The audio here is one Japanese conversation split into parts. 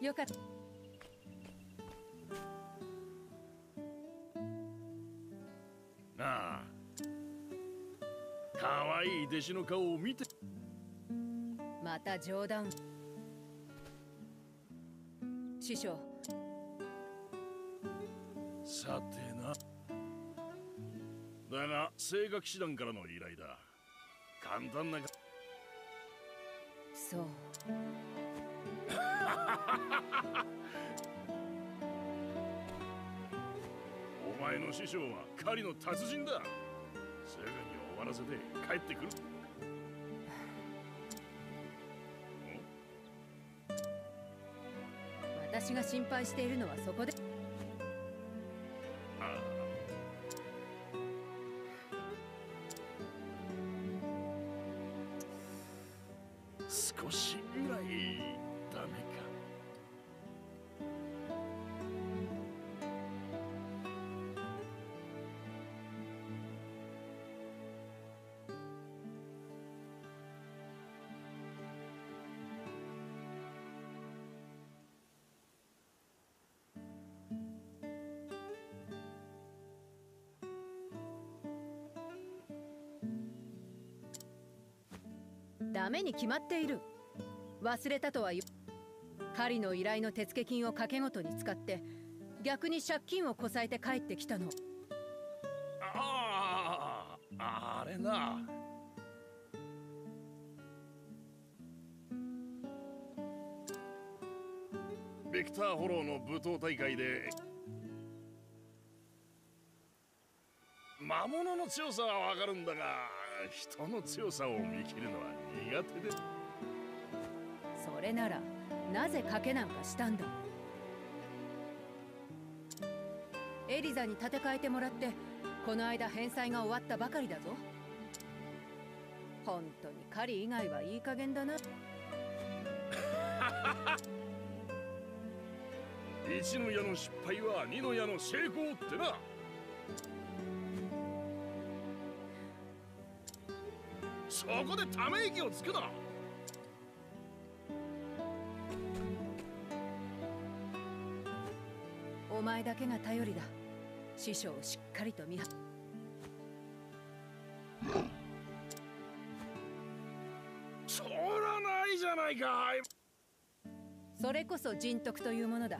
よかった。なあかわいい弟子の顔を見て。また冗談。師匠。さてな。だが声楽師団からの依頼だ。簡単なかそうお前の師匠は狩りの達人だ。すぐに終わらせて帰ってくる。私が心配しているのはそこで。ダメに決まっている。忘れたとは言う。狩りの依頼の手付金を賭けごとに使って逆に借金をこさえて帰ってきたの。あああれなビクター・ホローの舞踏大会で魔物の強さはわかるんだが人の強さを見切るのは苦手で。それならなぜ賭けなんかしたんだ？エリザに立て替えてもらってこの間返済が終わったばかりだぞ。本当に狩り以外はいい加減だな。一の矢の失敗は二の矢の成功ってなそこでため息をつくな。お前だけが頼りだ。師匠をしっかりと見張そらないじゃないか。それこそ人徳というものだ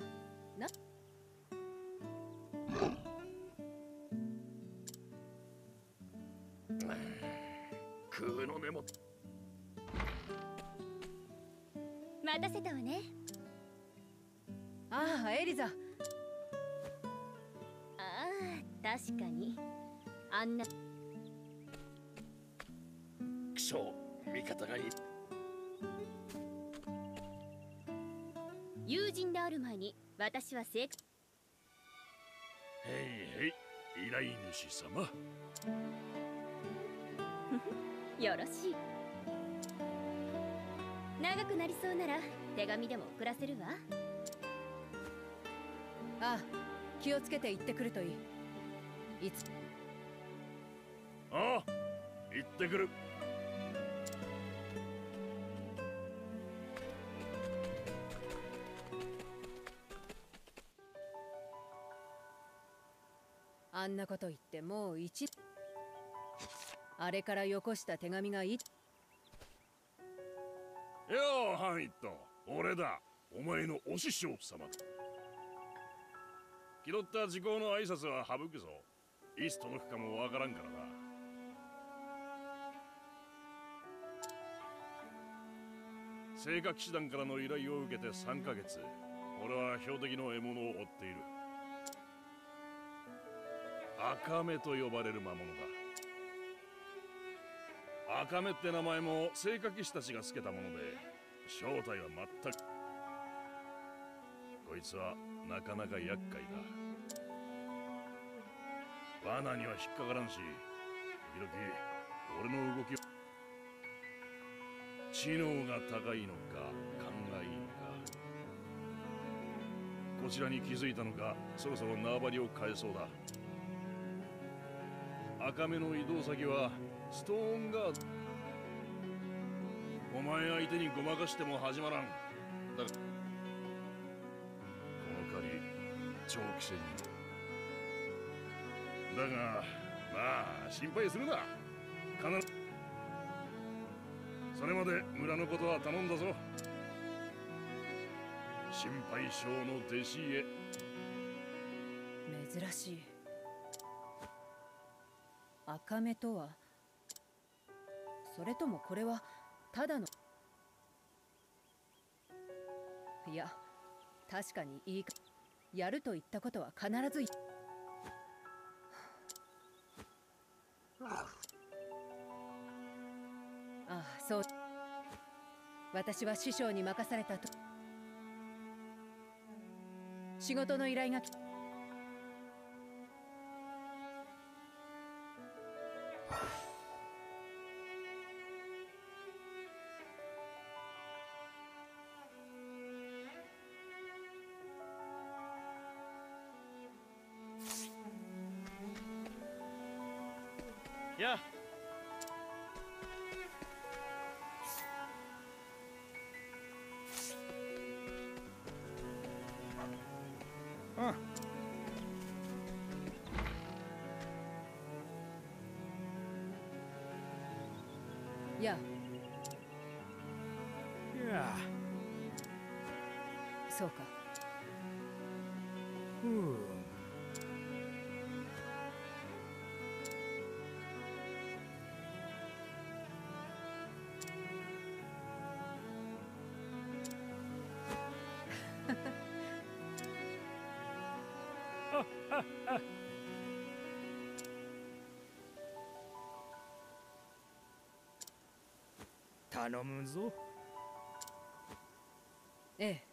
私は正へいへい依頼主様。よろしい。長くなりそうなら手紙でも送らせるわ。ああ気をつけて行ってくるといい。いつ？ああ行ってくるなこと言ってもう一 あれからよこした手紙がいようハンイット。俺だ。お前のお師匠様気取った時効の挨拶は省くぞ。いつ届くかもわからんからな。性格師団からの依頼を受けて3ヶ月。俺は標的の獲物を追っている赤目と呼ばれる魔物だ。赤目って名前も性格師たちがつけたもので正体は全く。こいつはなかなか厄介だ。罠には引っかからんし時々俺の動きを。知能が高いのか勘がいいのか。こちらに気づいたのかそろそろ縄張りを変えそうだ。赤目の移動先はストーンガード。お前相手にごまかしても始まらん。だがこの借り長期戦に。だがまあ心配するな。必ず。それまで村のことは頼んだぞ。心配性の弟子へ。珍しい。赤目とは。それともこれはただの。いや確かにいいか。やると言ったことは必ずああそう。私は師匠に任されたと。仕事の依頼が来や 頼むぞ。ええ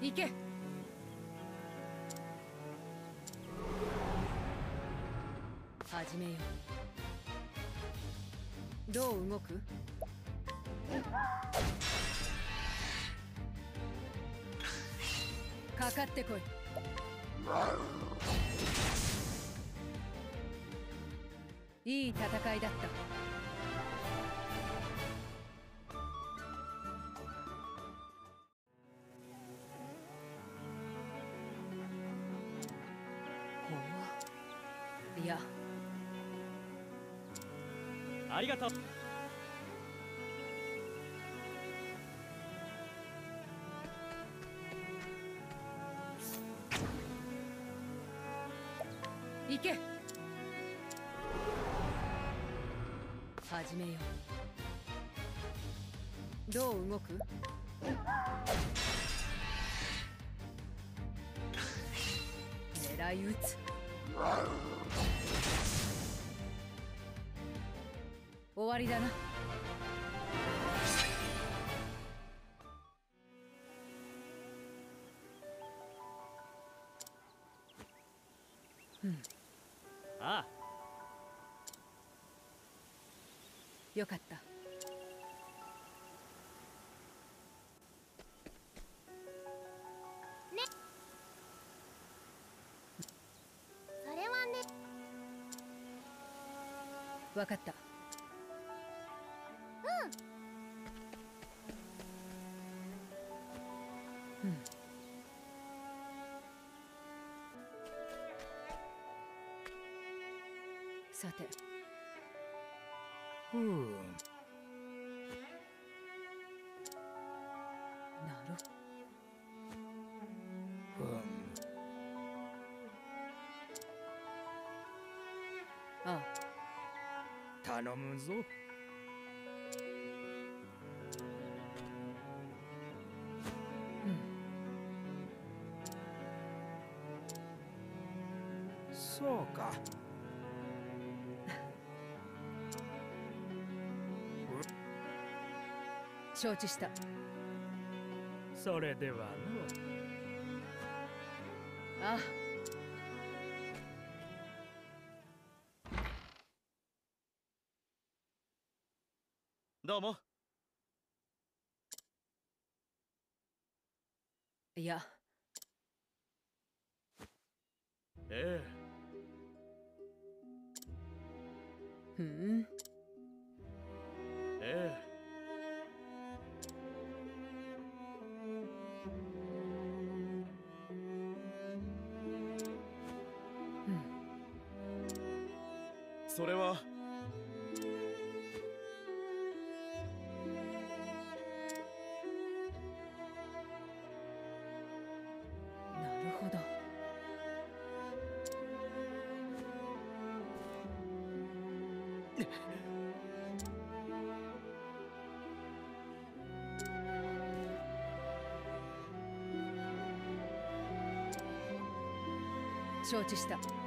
行け。始めよう。どう動く？かかってこい。いい戦いだった。がとう。行け。始めよう。どう動く？狙い撃つ。わりだな。ああ。よかった。それはね。わかったさて。ふう。なる。ふんあ。頼むぞ承知した。それではの。あど承知した。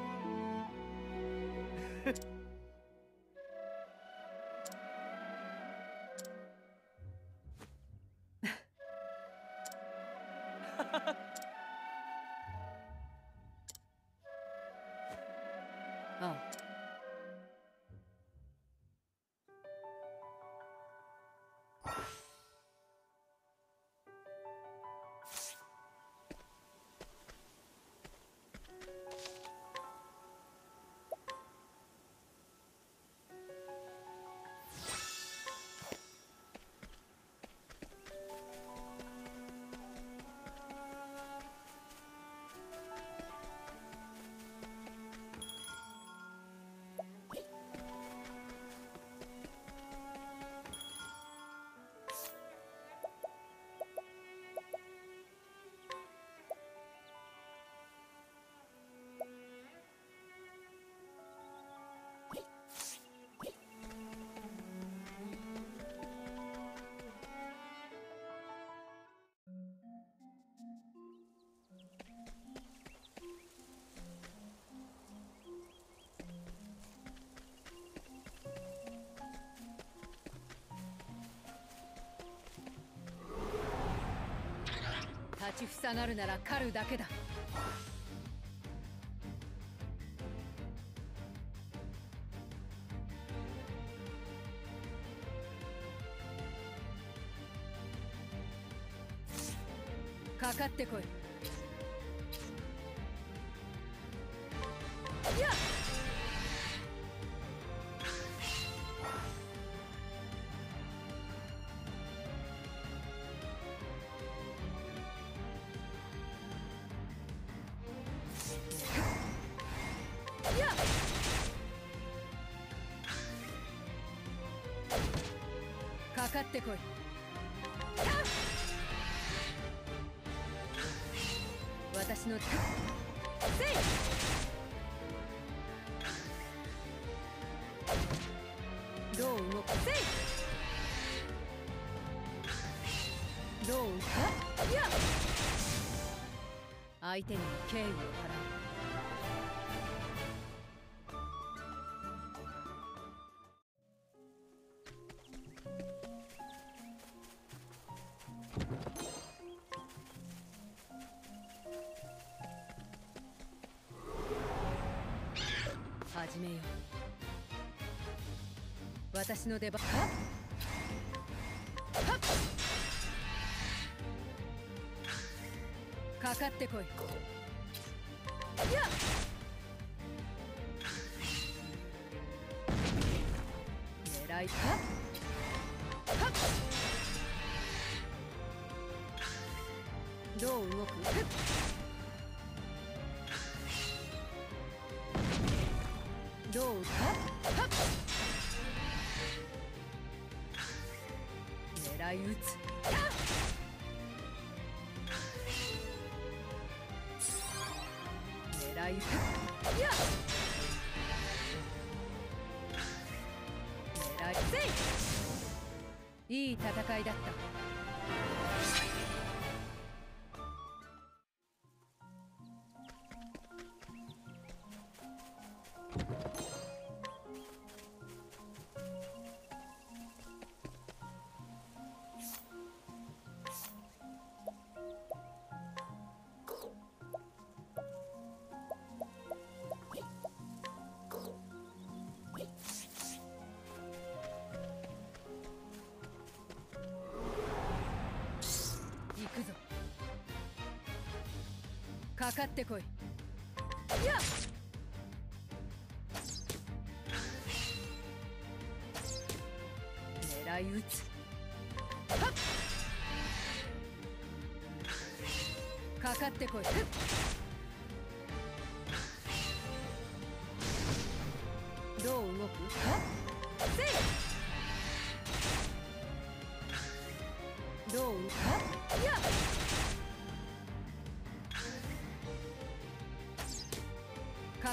口塞がるなら狩るだけだ。かかってこい。相手にも敬意を払う。始めよう。私の出番。かかってこい。や狙いか？はっ。どう動く？どうどうか？はっ。狙い撃つ。い撃つや狙いいい戦いだった。かかってこい。やっ。狙い撃つ。はっ。かかってこい。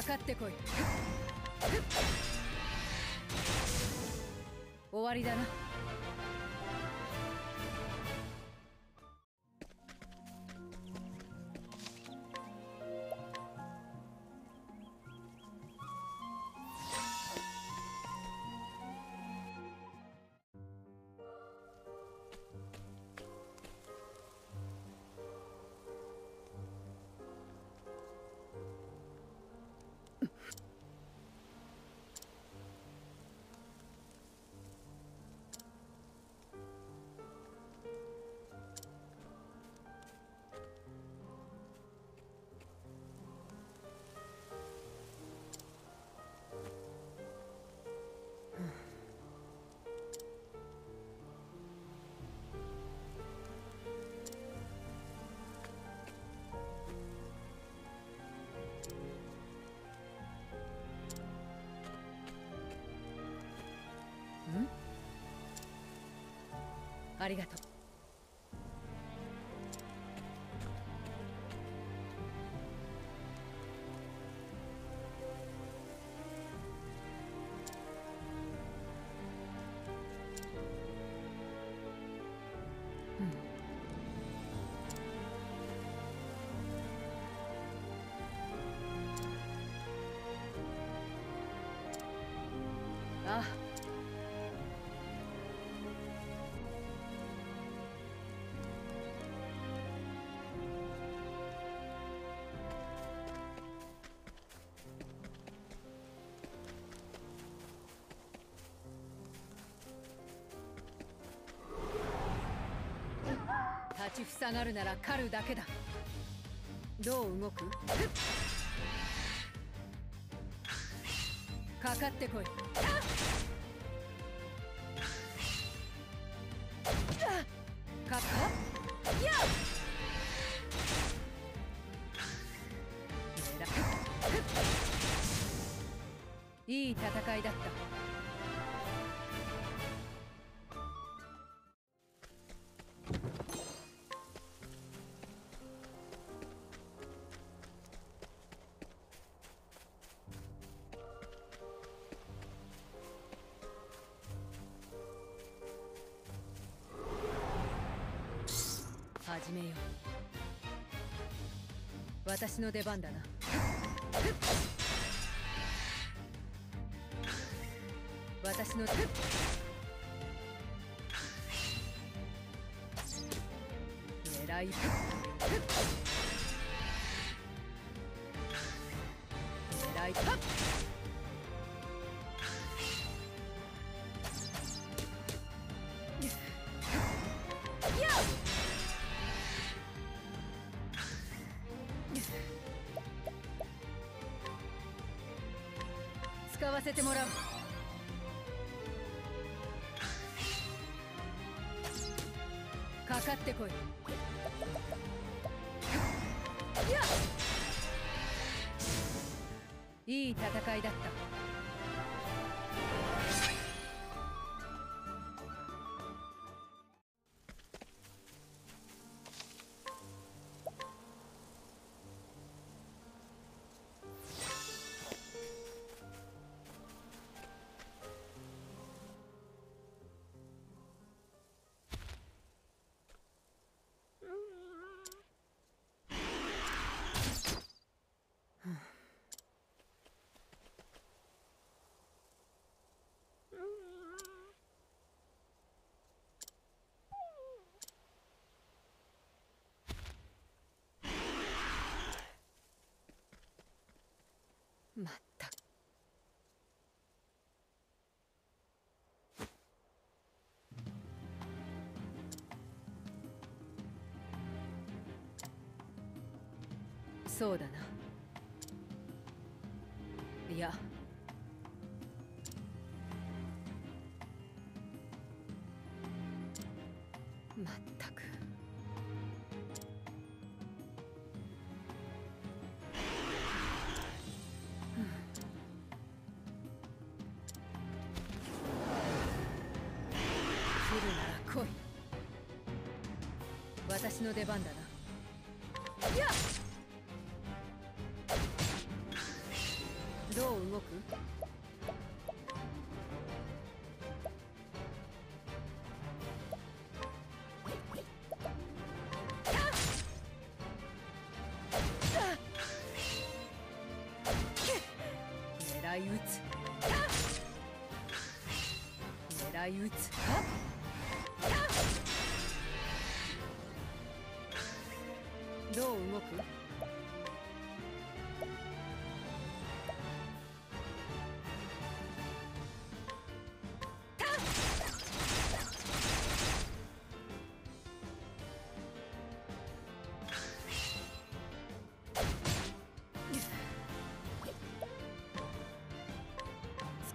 かかってこい。終わりだな。ありがとう。立ちふさがるなら狩るだけだ。どう動く？かかってこい。私の出番だな。私の狙い。せてもらう。かかってこいや。いい戦いだった。そうだな。いや。まったく。来るなら来い。私の出番だな。いや。ど狙い撃つ。狙い撃つ。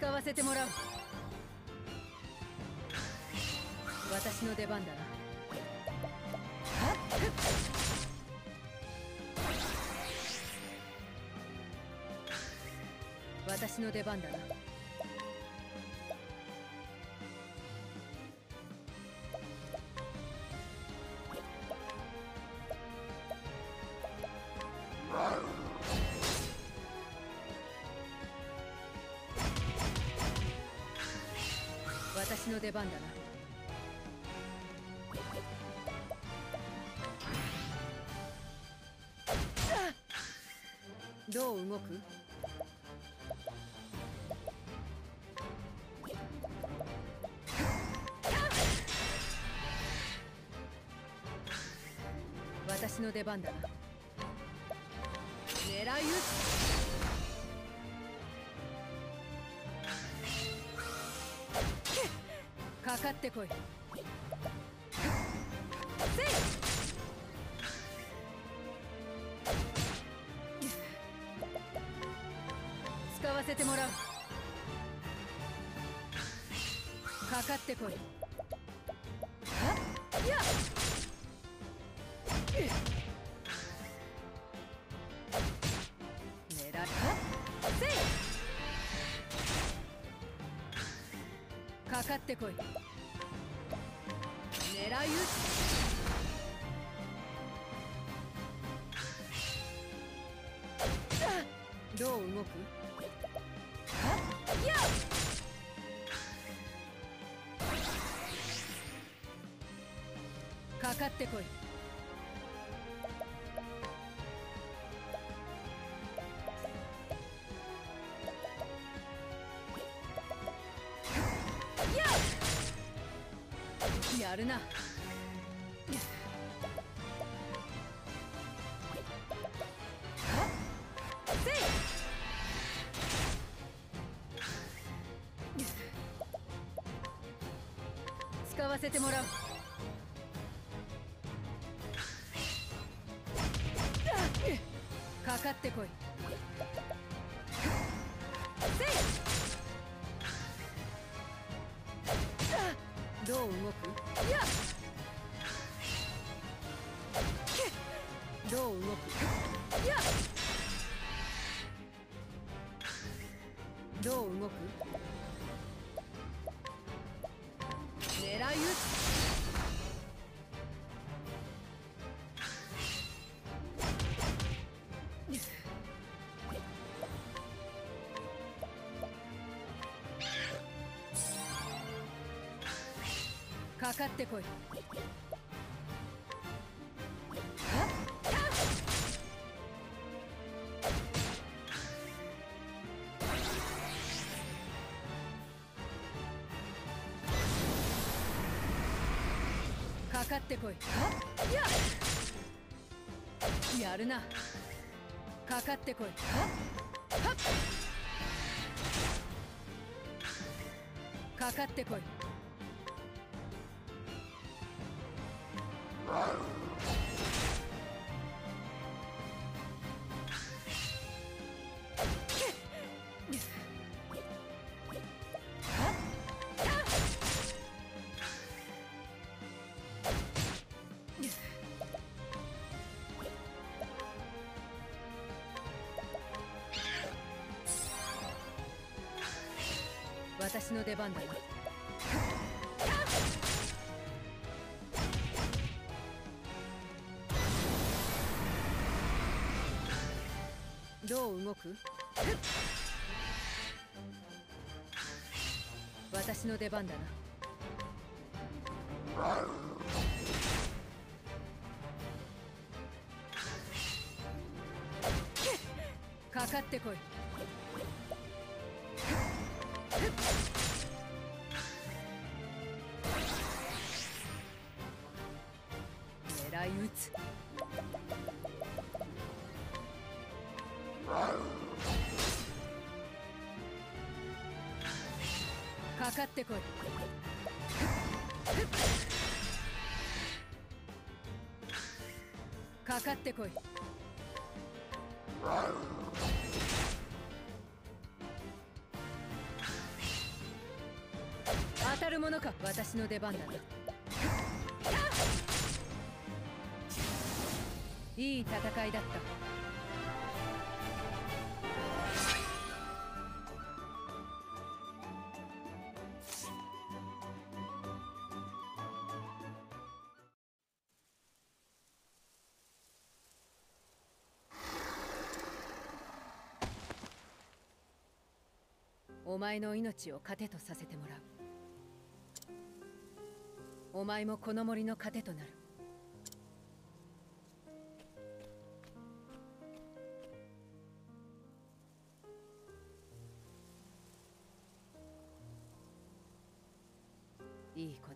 使わせてもらう。私の出番だな。私の出番だな。番だな。どう動く？私の出番だな。狙い撃つ。てこい。せい。使わせてもらう。かかってこい。かかってこい。ってこい。やるな。使わせてもらう。かかってこい。かかってこい。やるな。かかってこい。かかってこい。私の出番だよ。どう動く？私の出番だな。かかってこい。ってこい。かかってこい。当たるものか私の出番だいい戦いだった。前の命を糧とさせてもらう。お前もこの森の糧となる。いい子だ。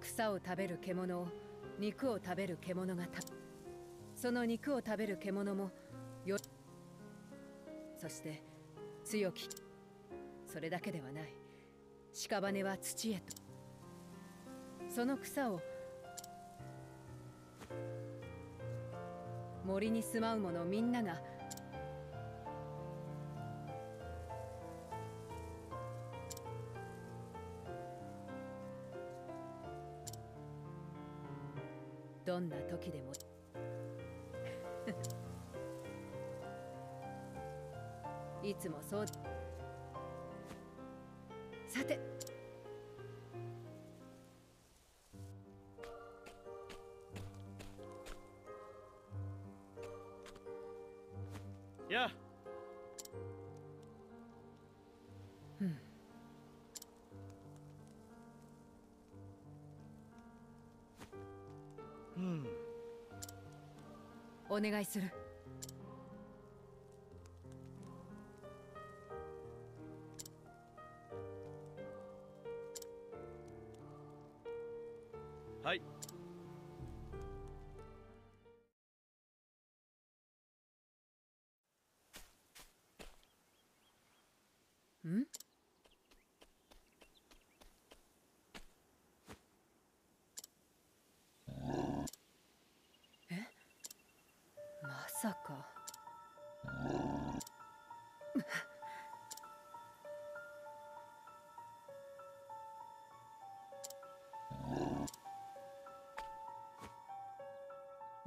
草を食べる獣を肉を食べる獣がたその肉を食べる獣もよそして強き。それだけではない。屍は土へと。その草を。森に住まう者みんなが。どんな時でも。つもそう。さて。や。うん。お願いする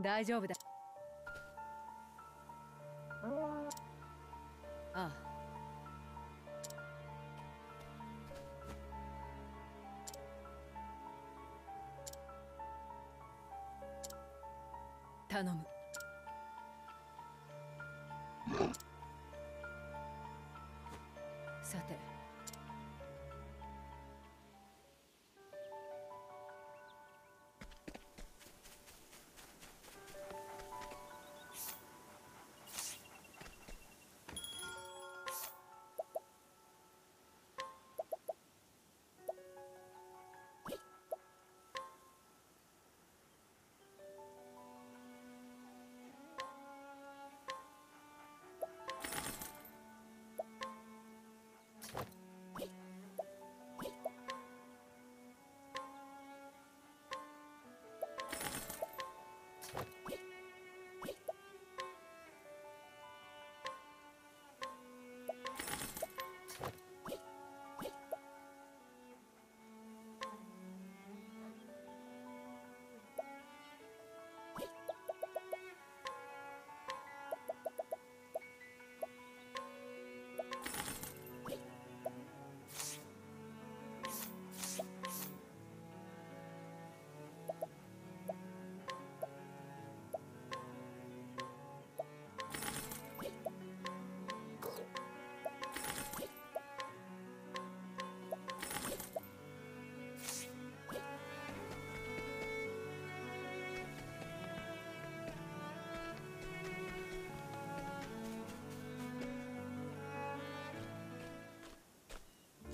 大丈夫だ。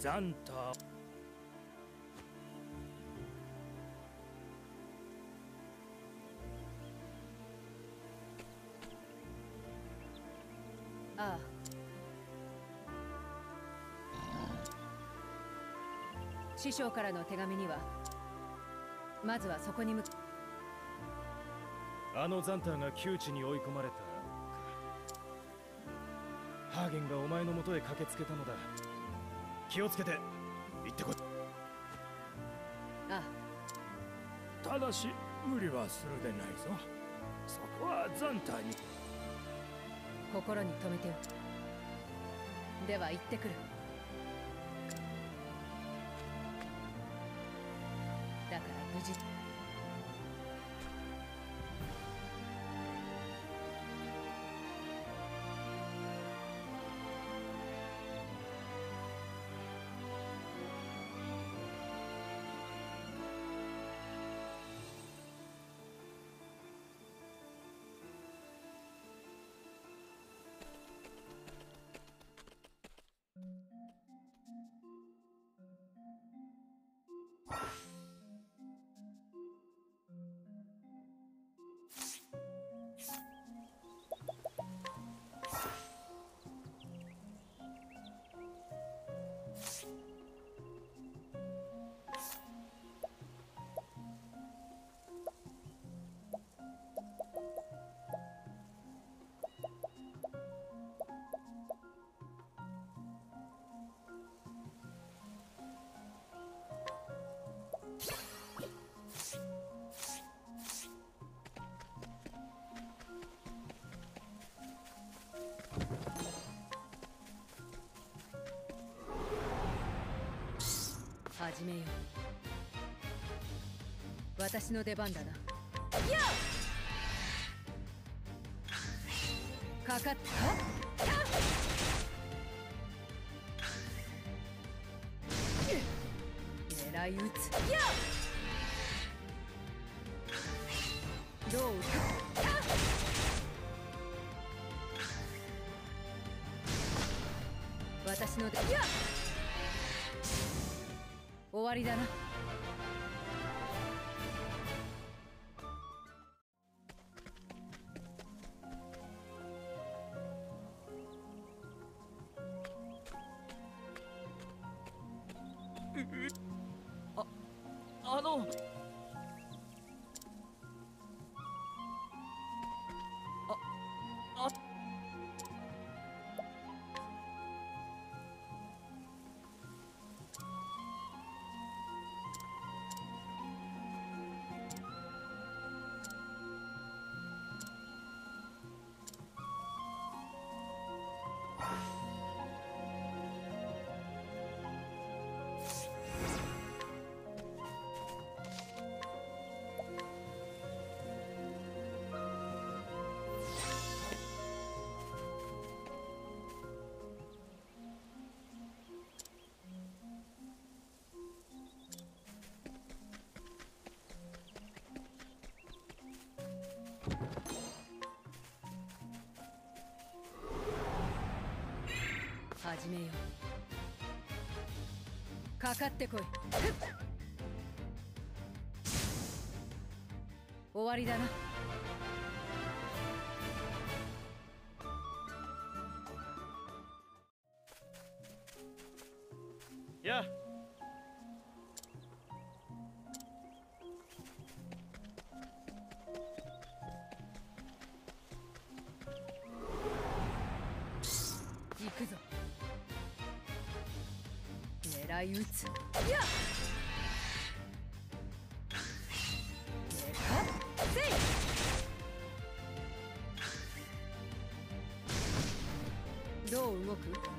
ザンタ。ああ。師匠からの手紙にはまずはそこに向かあのザンターが窮地に追い込まれた。ハーゲンがお前のもとへ駆けつけたのだ気をつけて。行ってこい。あただし無理はするでないぞ。そこはザンタに。心に留めておく。では行ってくる。だから無事始めよう。私の出番だな。かかっ！た狙い撃つ。どう撃つ。私の出終わりだな。始めよう。かかってこい。終わりだな。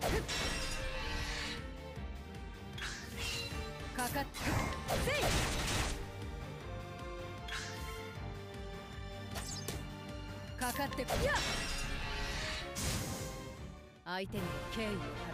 かかってせいかかってや相手に敬意を。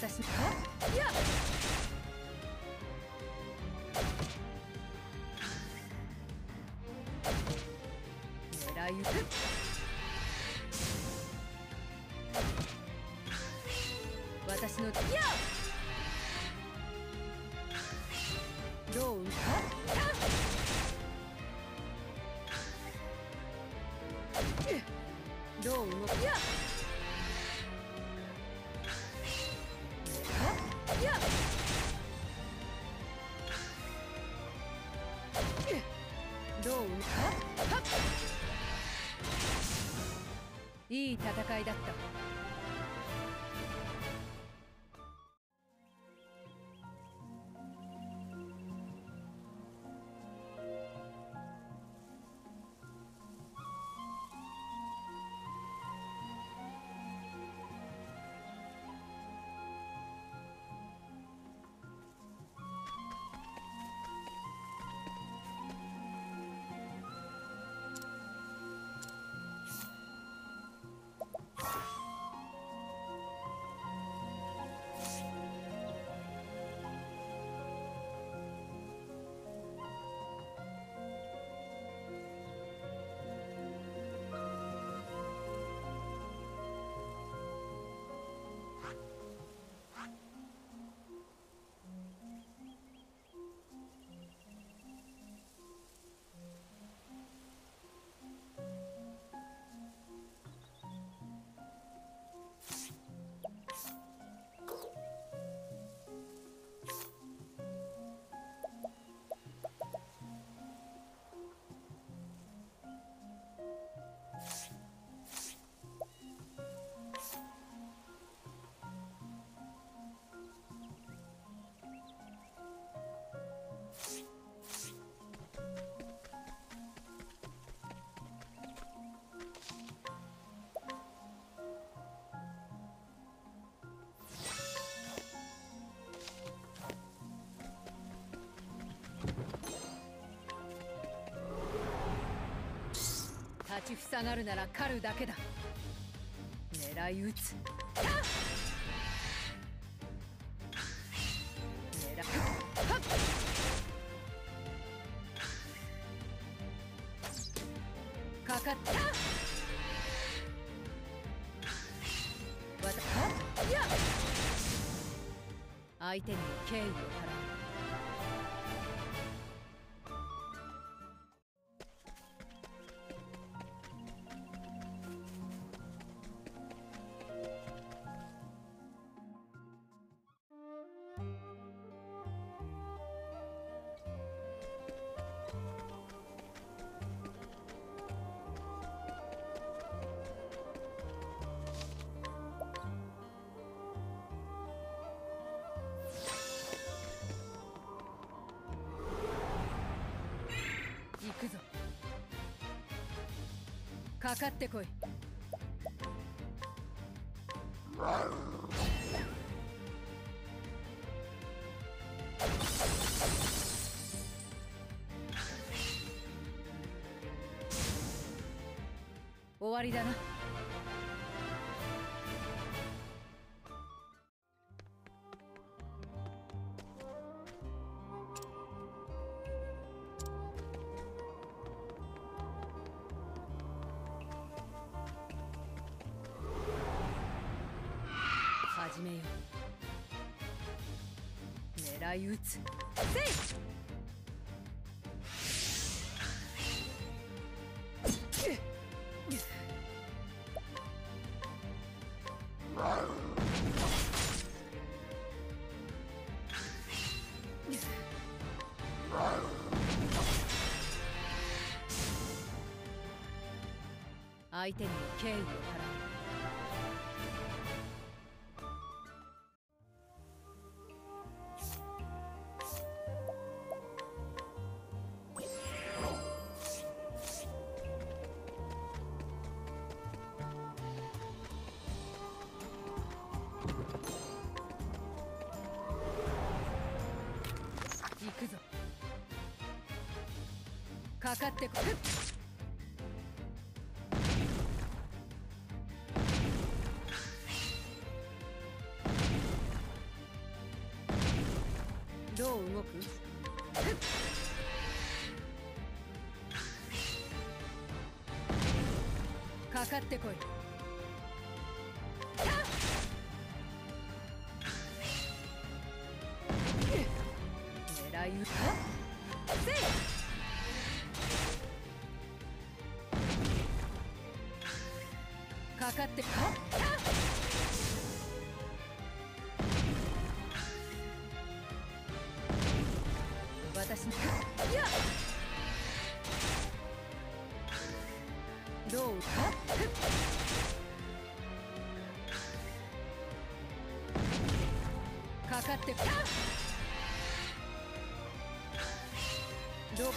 私いや。狙い撃ついい戦いだった。立ちふさがるなら狩るだけだ。狙い撃つ。相手に敬意を。かかってこい。終わりだなう狙い撃つ。せい。相手に敬意を。かかってこいどう動く？かかってこい。かって。こ私に。いやどうか。かかってこどうか。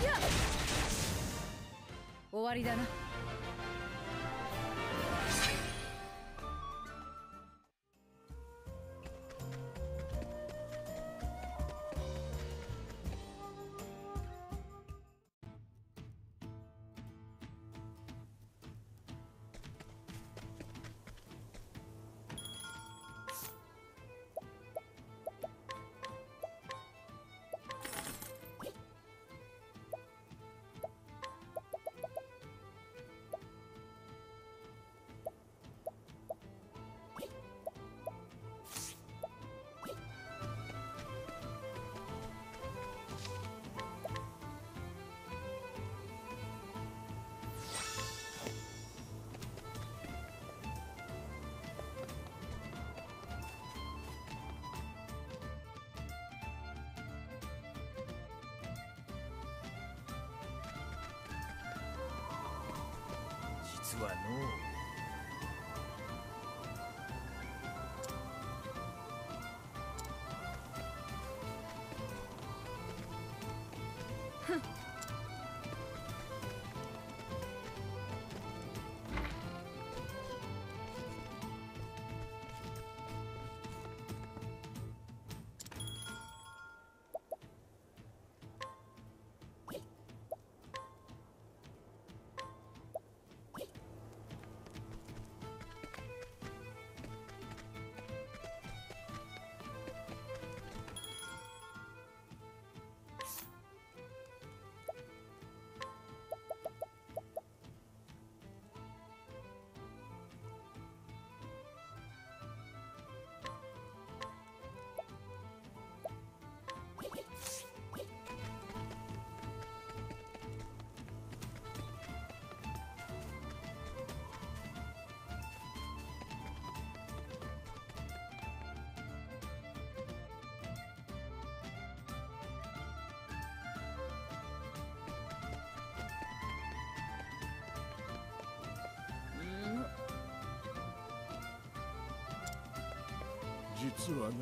いや。終わりだな。はの実はな。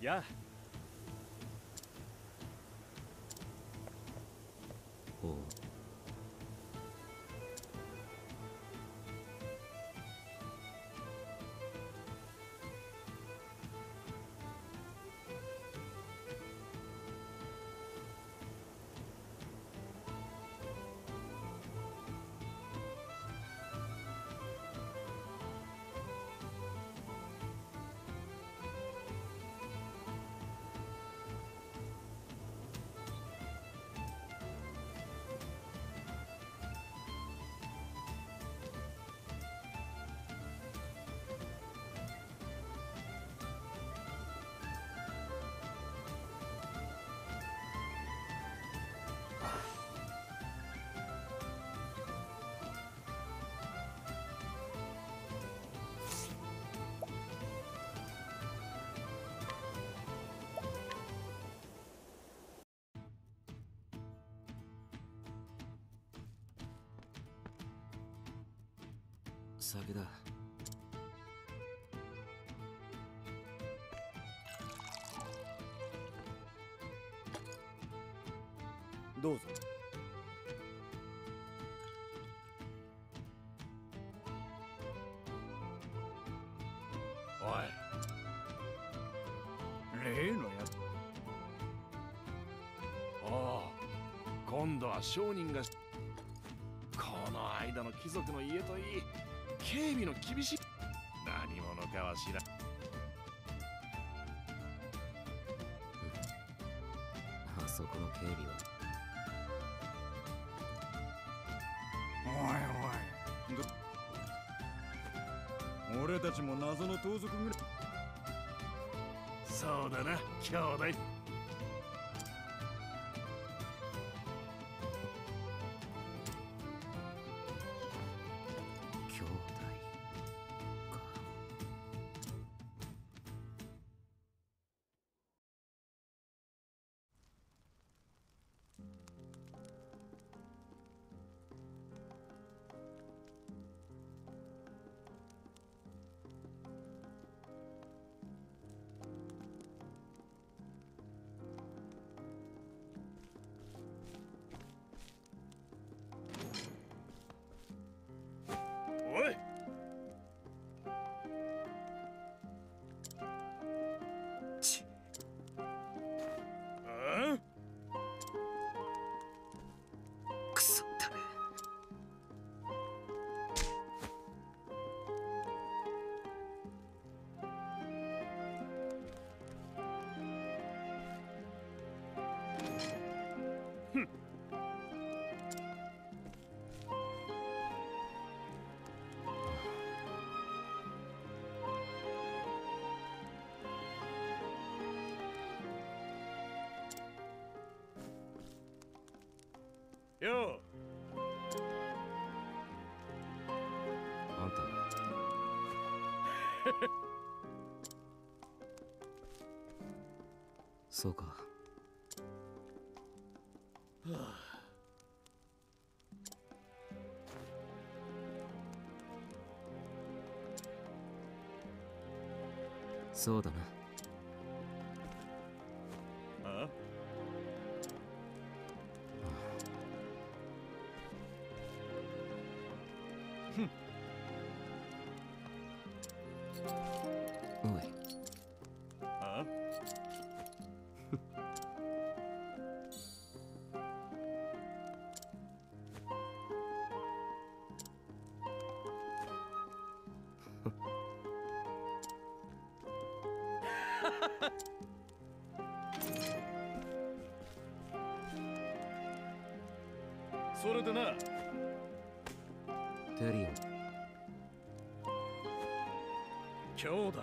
やあ酒だ。どうぞ。おい。例のやつ。おお今度は商人がこの間の貴族の家といい。警備の厳しい。何者かは知らん。あそこの警備は。おいおい。ど俺たちも謎の盗賊ぐらい。そうだな。兄弟よ。あんた。そうか。そうだなな。テリオン。兄弟。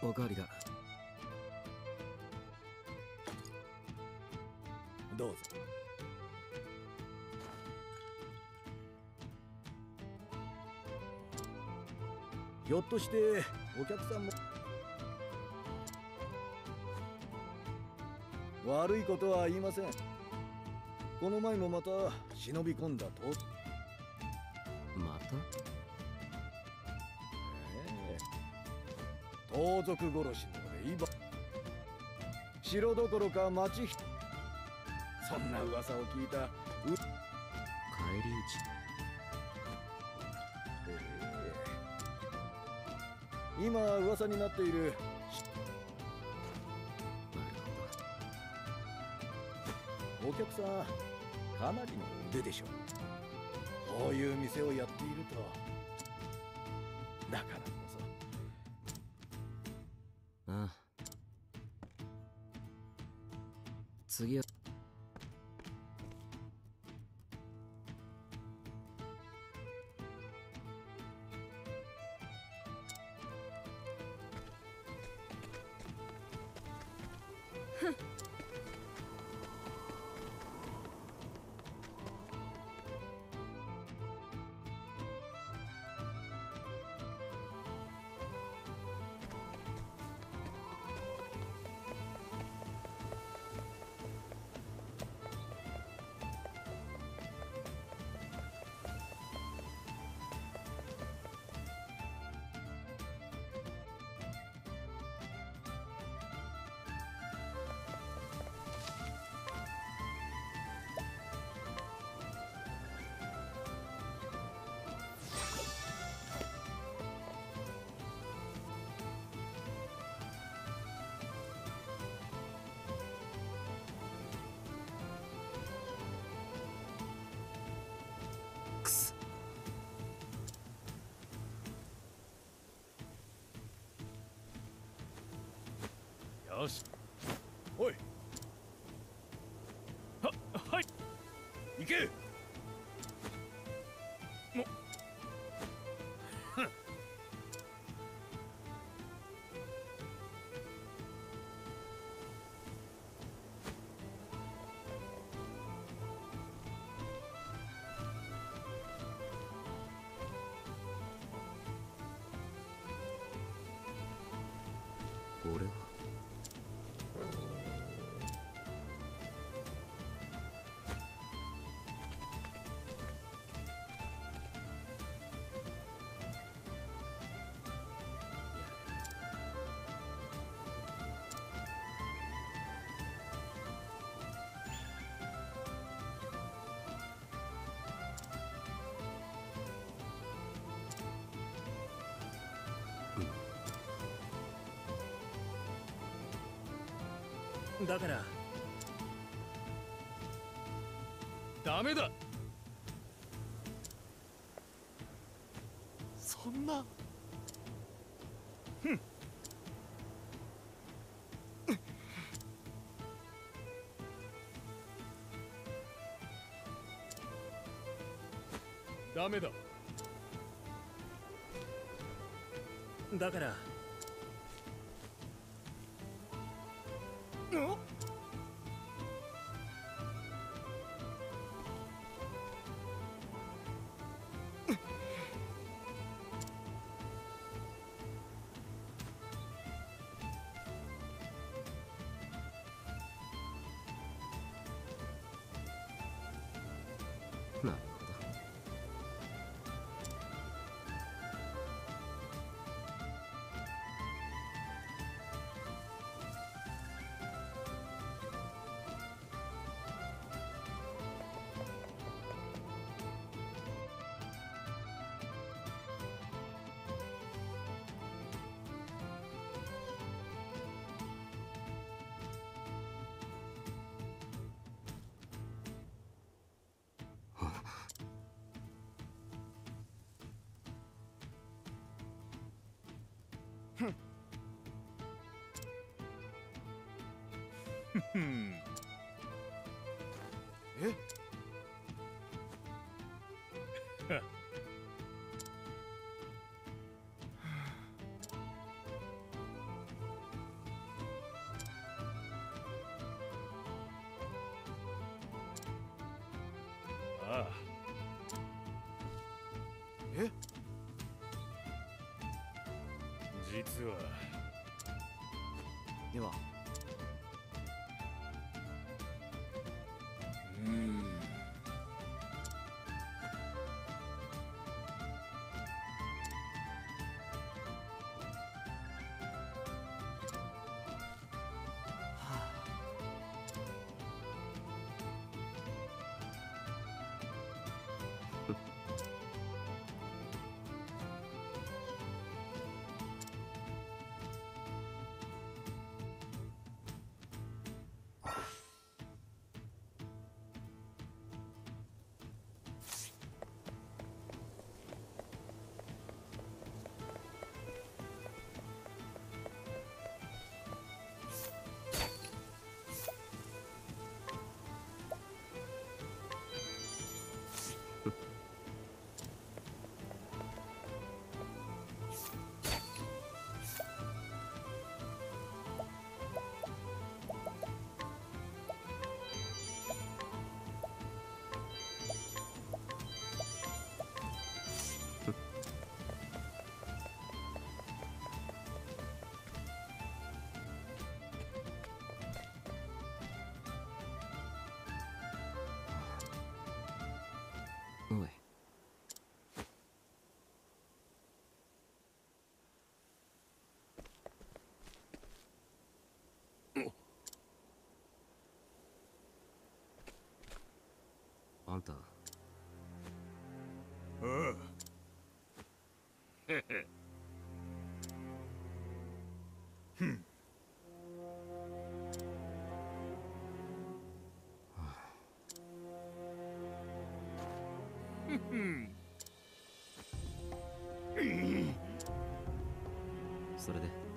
おかわりだひょっとしてお客さんも。悪いことは言いません。この前もまた忍び込んだと。また？ええ。盗賊殺しので今城どころか町ひそんな噂を聞いた。う返り討ち今噂になっている。お客さんかなりの腕でしょう。こういう店をやっているとだからこそ。ああ。次は。俺だから。ダメだ。そんな。ダメだ。だから。え？あ あえ？実は。ではあん。たそれで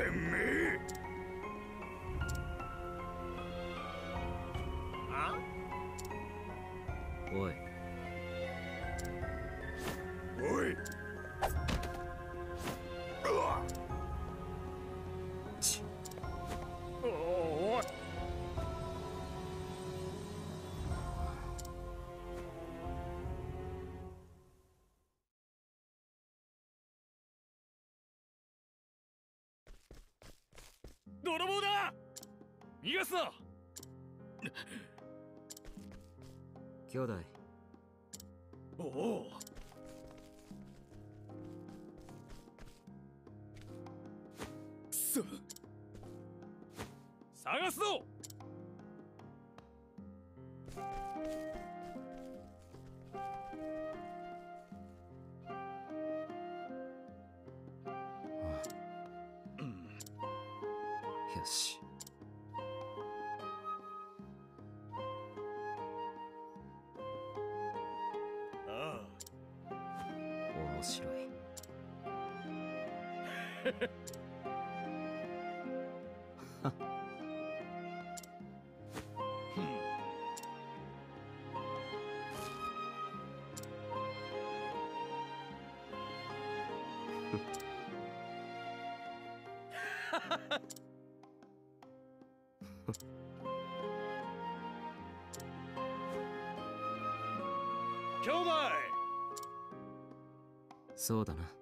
てめ逃がすな！兄弟。おお探すぞ！よし そうだな。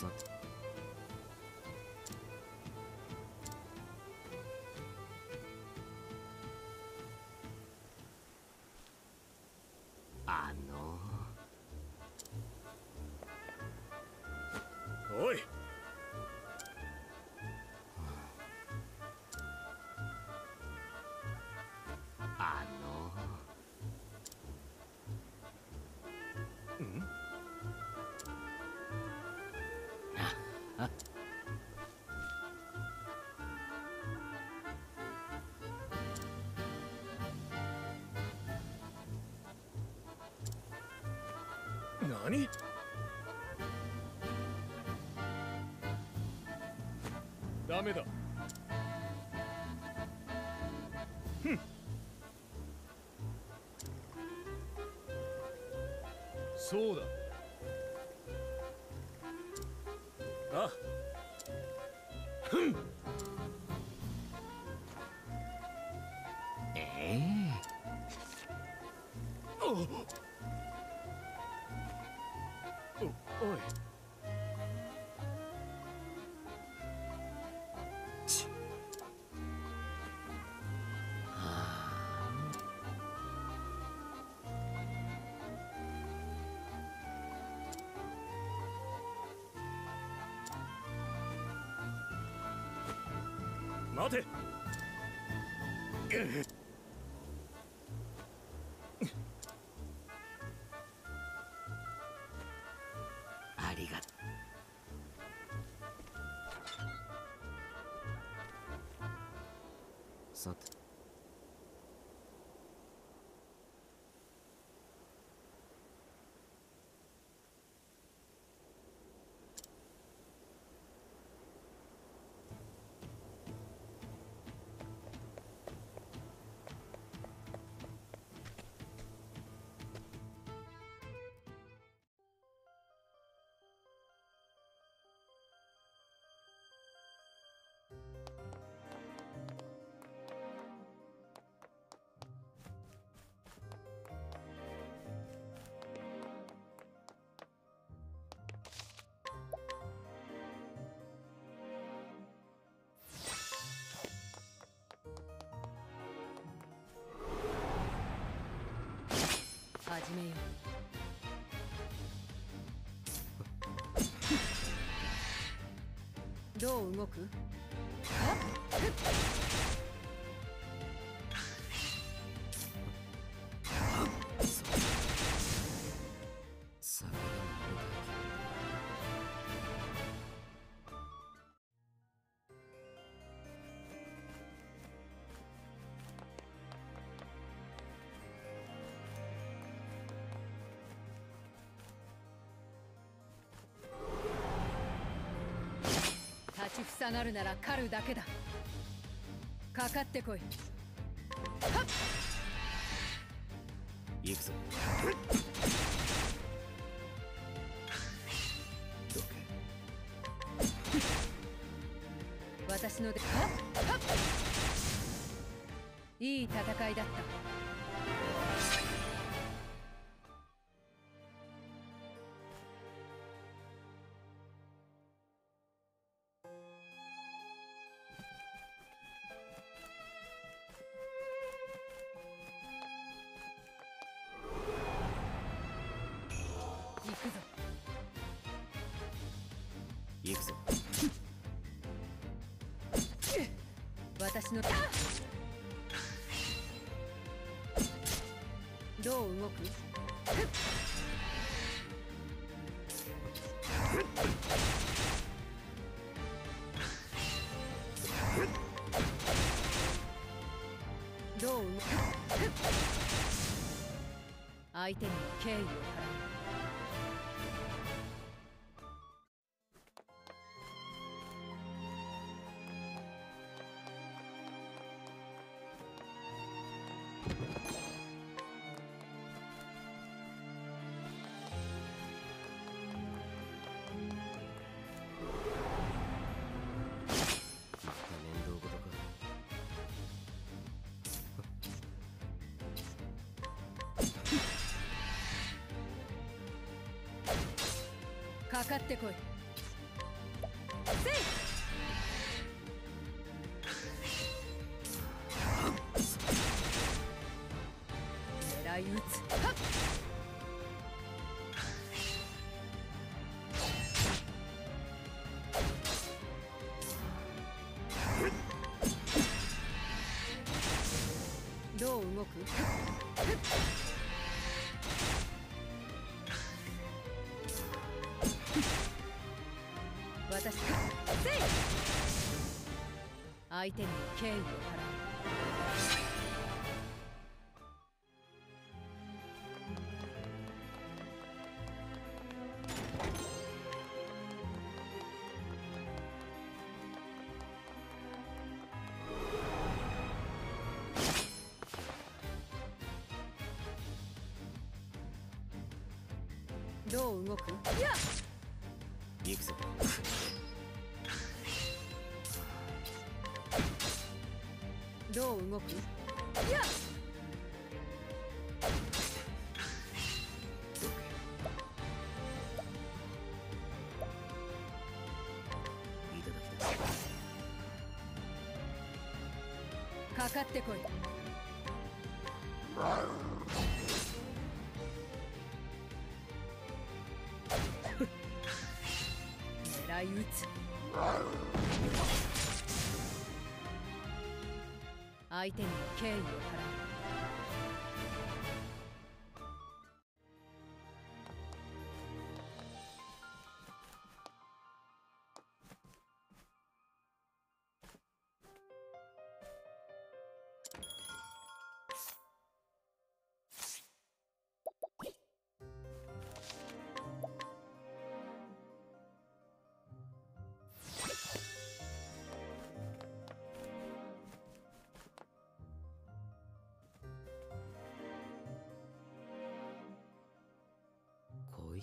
さて何？ダメだ。ふん。そうだ。あ。ええ。おおお待て。始めよう。どう動く？立ちふさがるなら狩るだけだ。かかってこい。行くぞ。私のでいい戦いだった行くぞ。私の。どう動く？どう動く？相手に敬意を。かかってこい。せい。い撃つ。はっ。どう動く？私せい相手に敬意を払う。どう動く？いや動く。やいただきだかかってこい。相手に敬意を払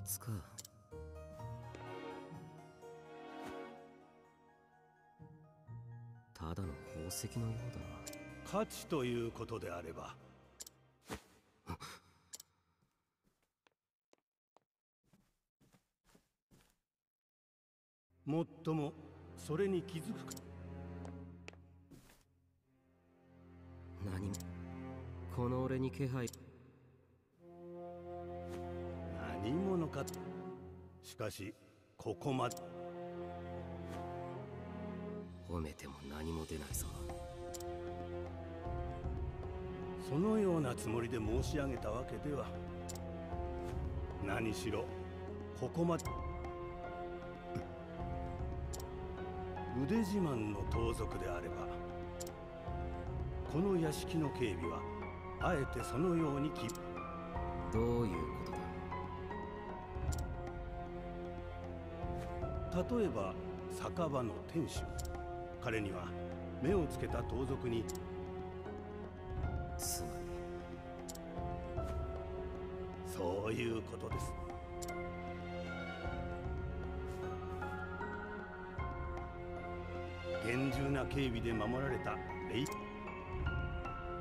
つか。ただの宝石のようだ。な価値ということであれば。もっともそれに気づくか。何も。この俺に気配かしここまで。褒めても何も出ないぞ。そのようなつもりで申し上げたわけでは。何しろここまで。腕自慢の盗賊であればこの屋敷の警備はあえてそのようにき。どういうこと例えば酒場の店主。彼には目をつけた盗賊に。つまりそういうことです。厳重な警備で守られたレイ。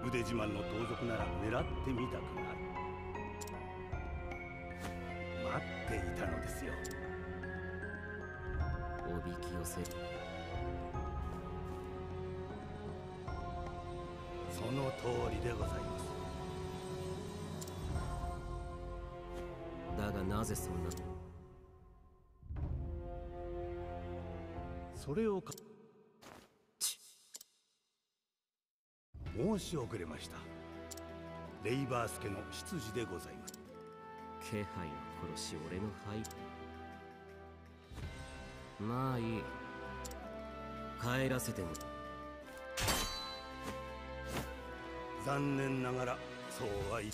腕自慢の盗賊なら狙ってみたくなる待っていたのですよ。びき寄せその通りでございます。だがなぜそんなそれをか申し遅れました。レイバース家の執事でございます。気配を殺し俺の肺まあいい。帰らせても。残念ながらそうはいや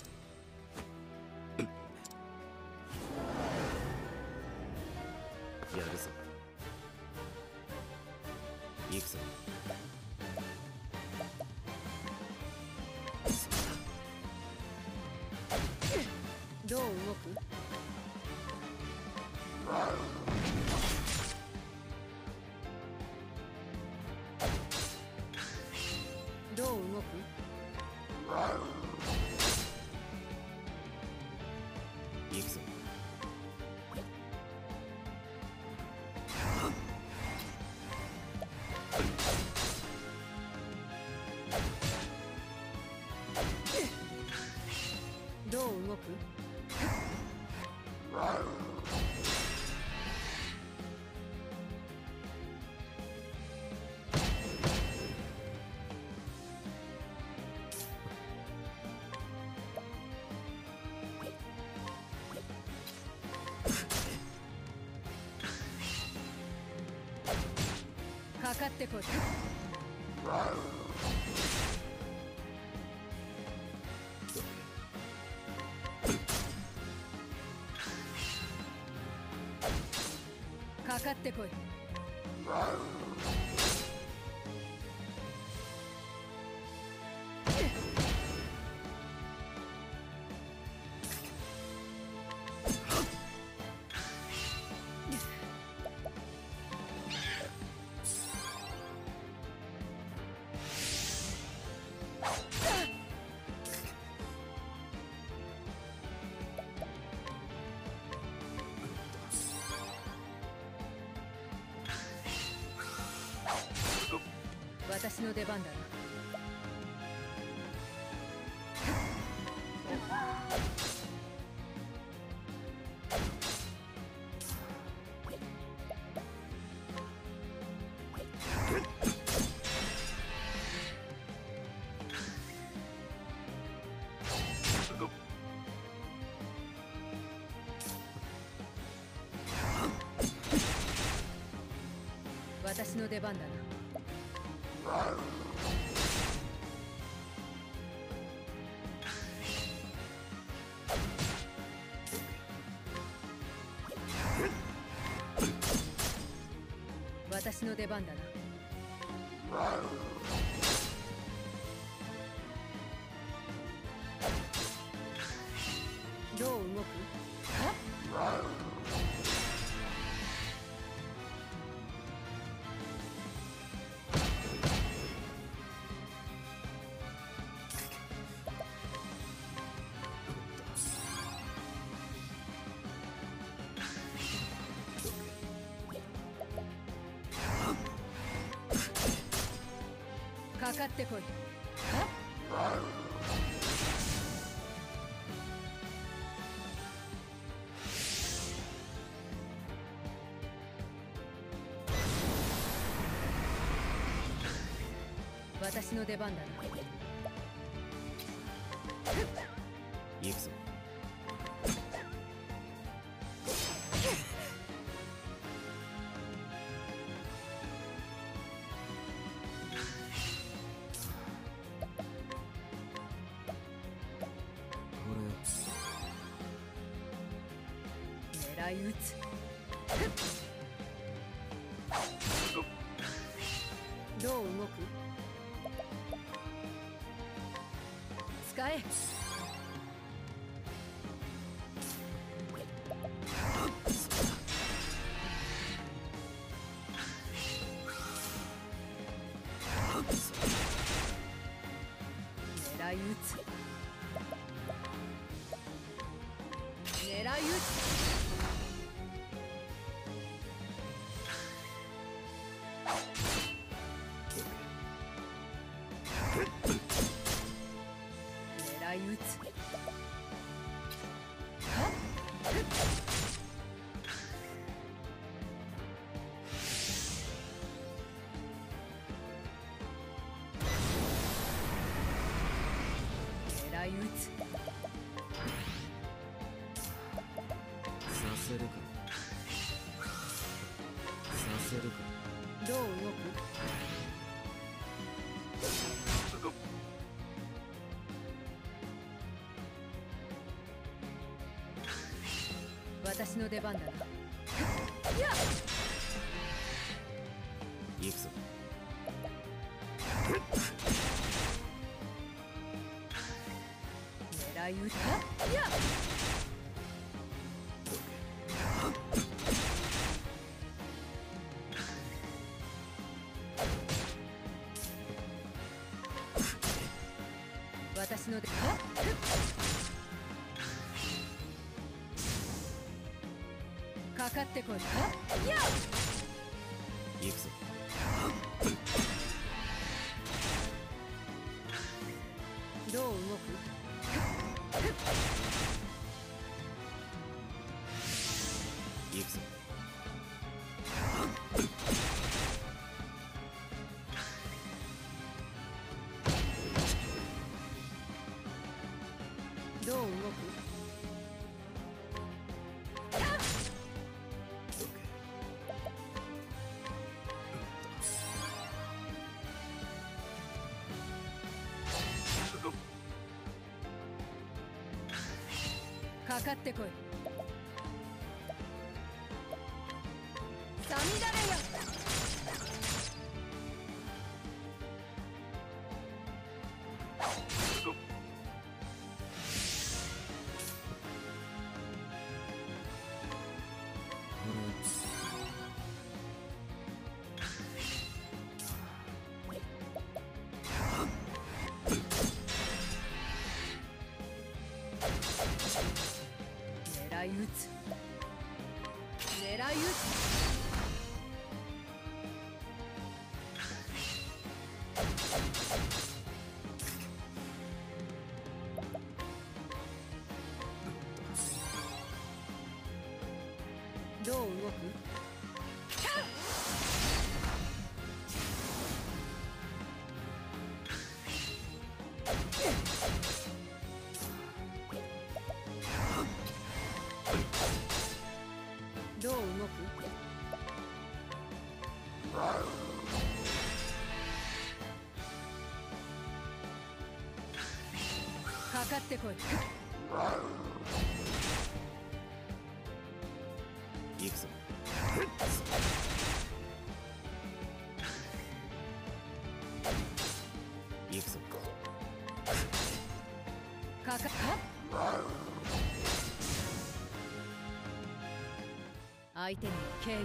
かってこいかかってこい。私の出番だな私の出番だ。私の出番だな。かかってこい。私の出番だ。い撃つどう動く？使え。つ。させるか。させるか。どう動く？私の出番だなってこい。行かかってこい。狙いてこい。行くぞ。行くぞ。かか相手に敬意を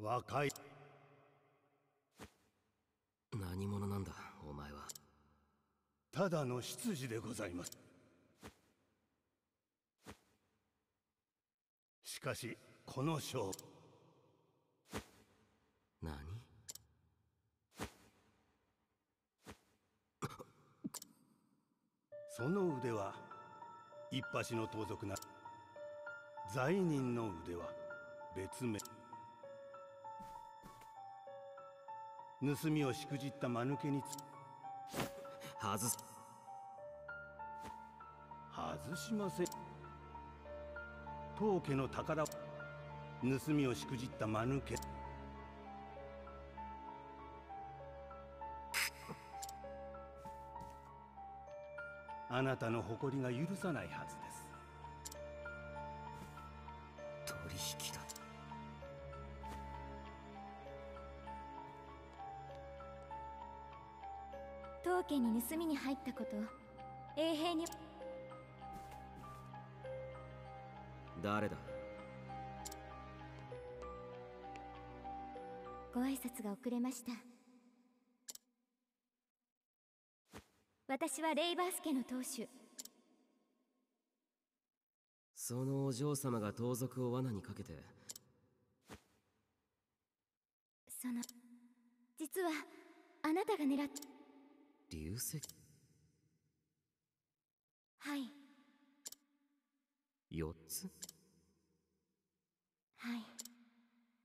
若い。何者なんだお前は。ただの執事でございます。しかしこの勝負何？その腕は一橋の盗賊な罪人の腕は別名。盗みをしくじった間抜けにつ外す。外しません。当家の宝を盗みをしくじった間抜け。あなたの誇りが許さないはずで家に盗みに入ったこと。衛兵に。誰だ？ご挨拶が遅れました。私はレイバース家の当主。そのお嬢様が盗賊を罠にかけて。その実はあなたが狙っ流石はい。4つ？はい。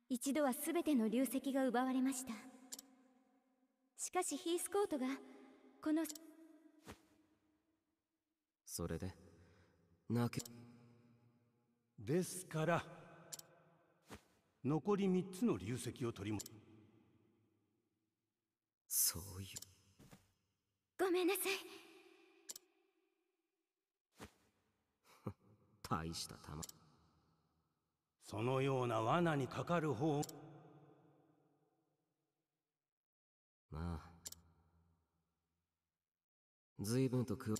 一度は全ての流石が奪われました。しかしヒースコートがこのそれで泣けですから残り3つの流石を取りもそういうごめんなさい。大した玉。そのような罠にかかる方まあ。随分とく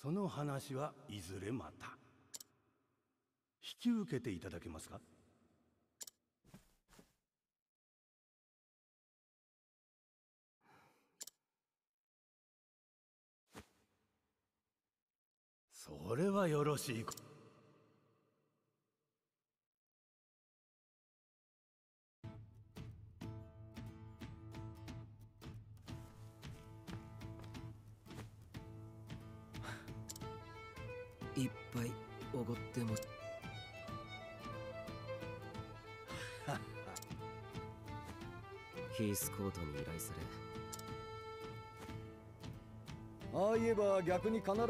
その話はいずれまた。引き受けていただけますか？それはよろしいこいっぱいおごっても。ヒースコートに依頼され。ああ言えば逆に必ず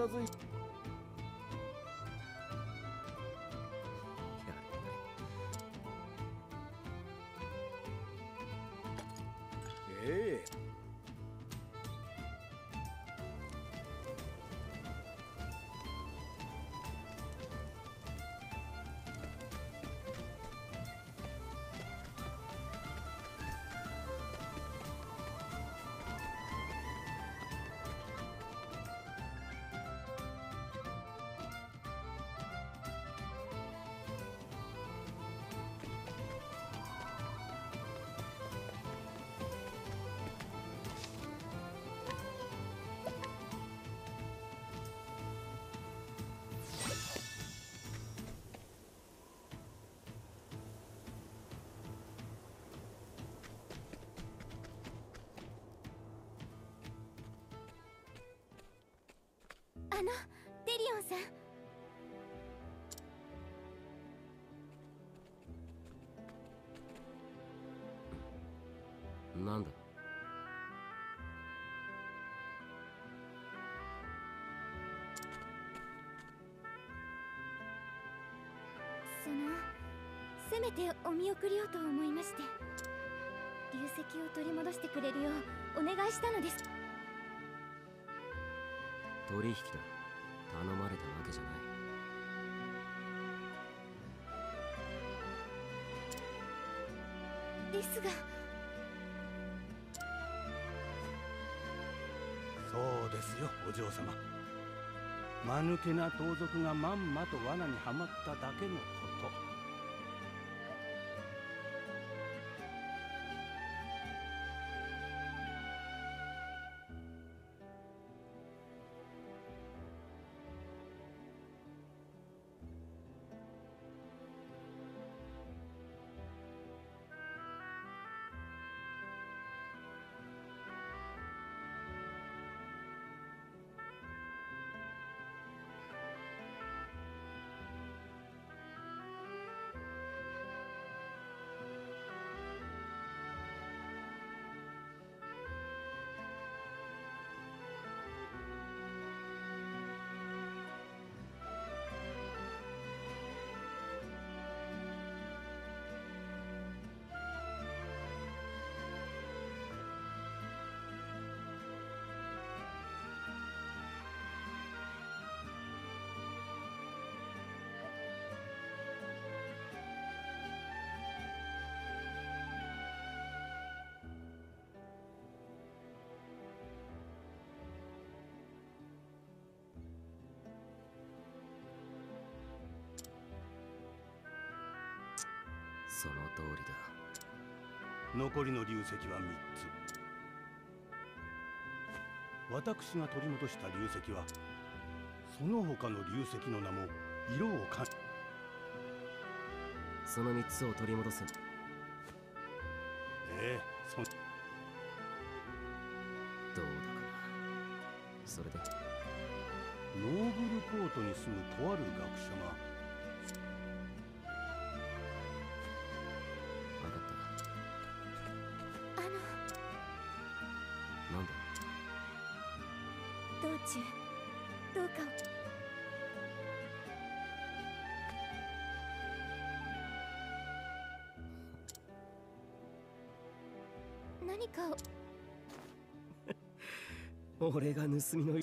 めてお見送りをと思いまして。流石を取り戻してくれるようお願いしたのです。取引だ。頼まれたわけじゃない。ですが。そうですよお嬢様。間抜けな盗賊がまんまと罠にはまっただけのその通りだ。残りの流石は3つ。私が取り戻した流石はその他の流石の名も色をかん。その3つを取り戻せ。ええそん。どうだかな。それで。ノーブルコートに住むとある学者が顔 俺が盗みの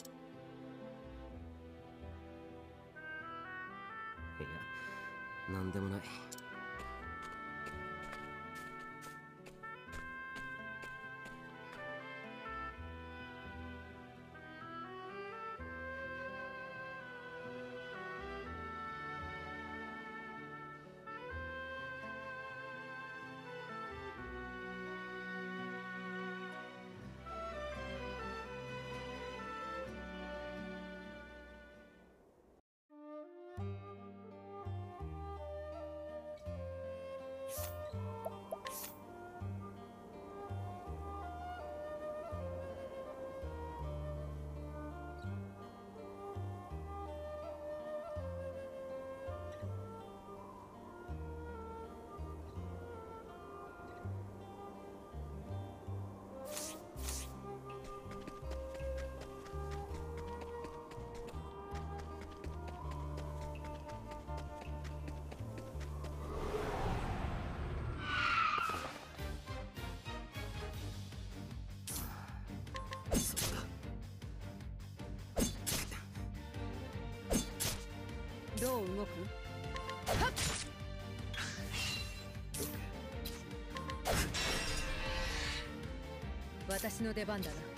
私の出番だな。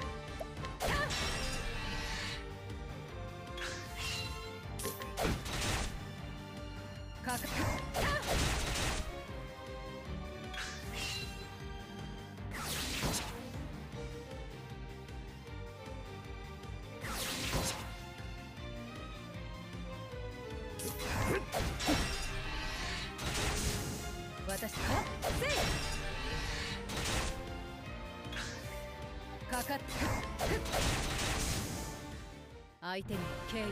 かかって相手に敬意を払う。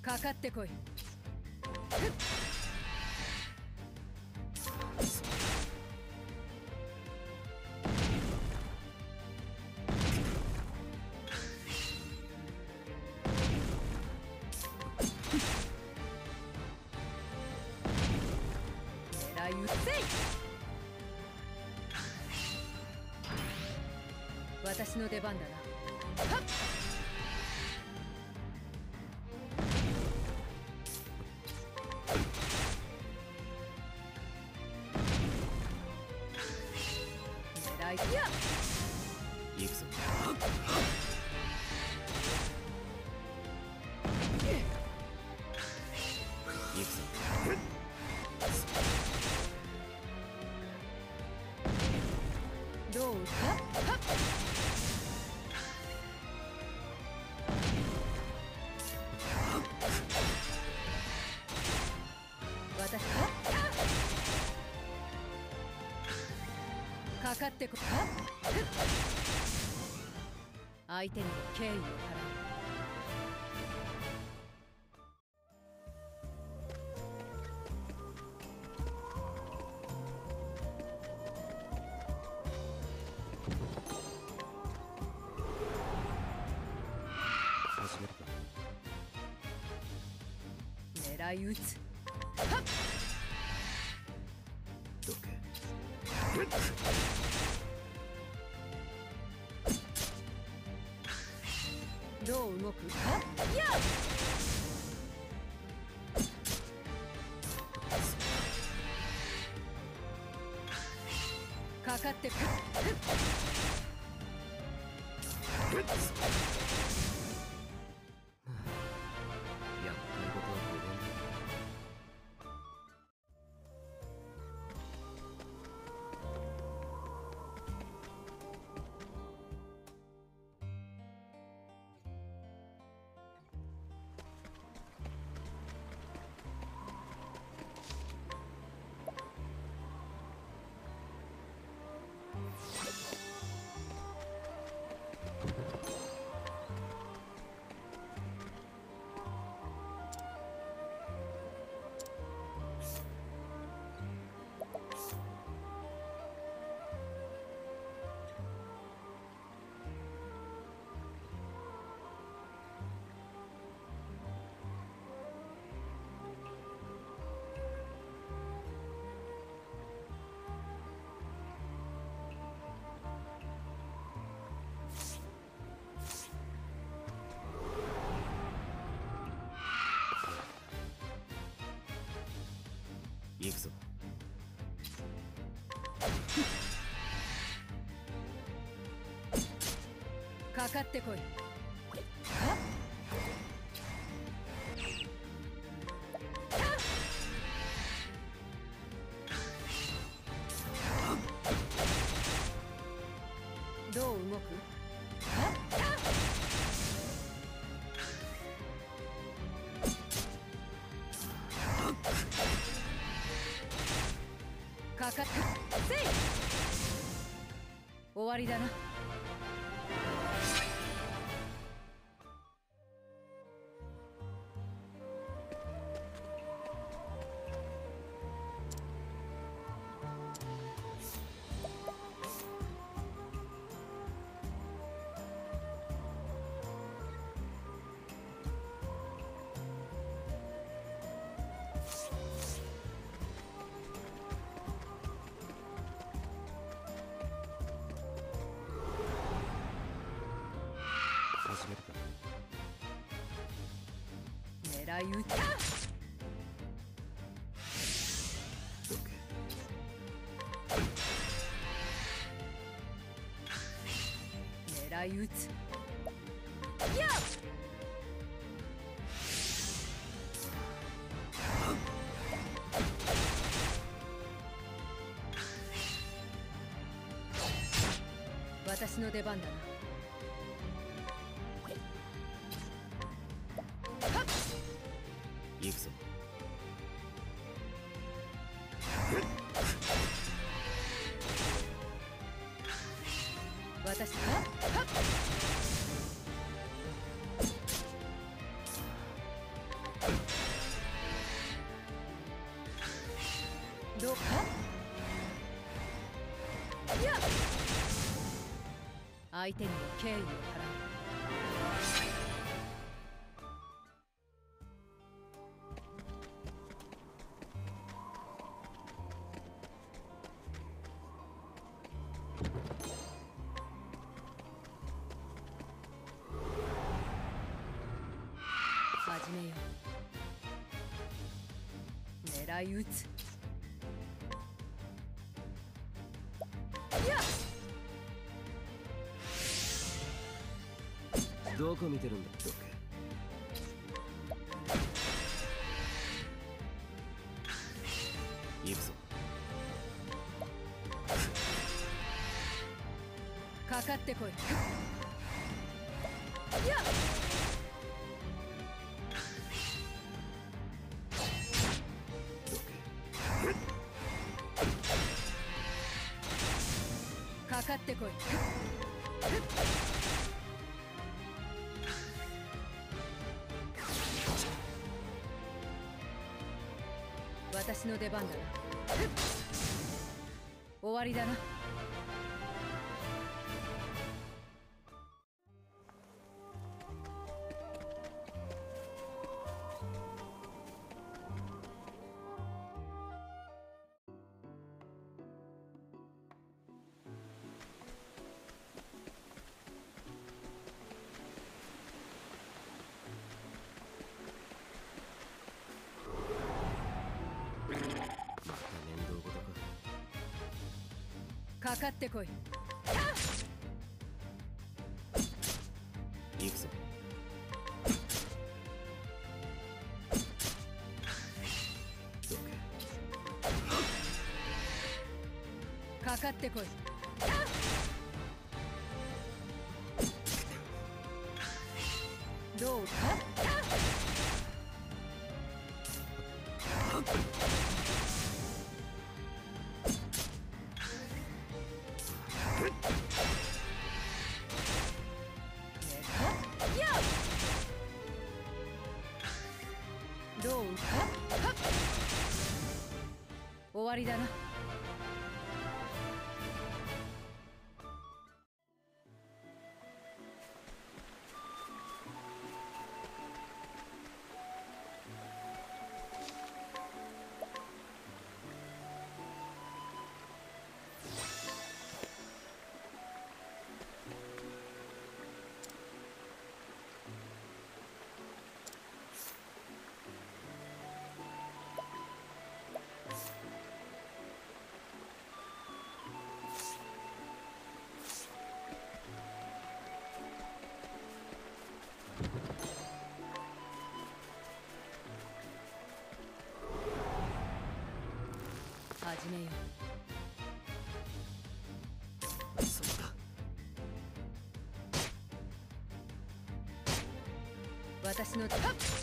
かかってこい私の出番だな。かってこ相手にも敬意を払う狙い撃つかかってくる。行くぞ。かかってこい。終わりだな。狙い撃つどけ狙い撃つ。やっ私の出番だな。相手に敬意を払う。始めよう。狙い撃つ。どこ見てるんだ？どけ行くぞ。かかってこい。いやかかってこいの出番だ。な終わりだな。かかかってこい。行くぞ。かかってこい終わりだな。始めよそうだう私のはっか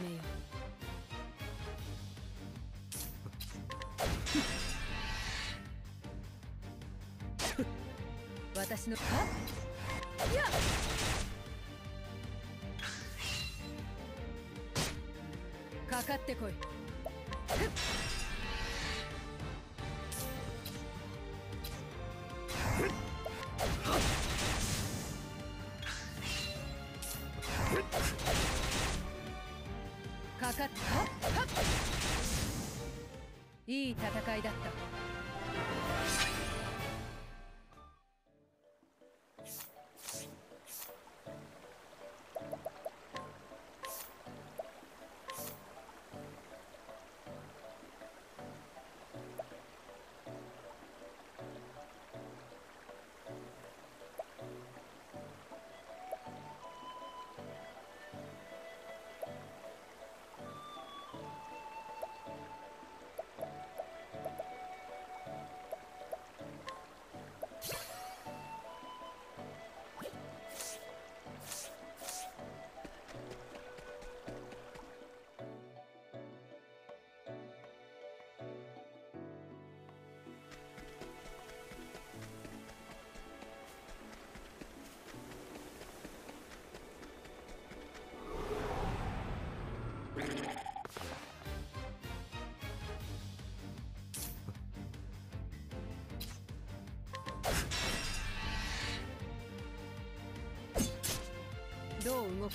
めよう私の。はいや。かかってこい。戦いだった。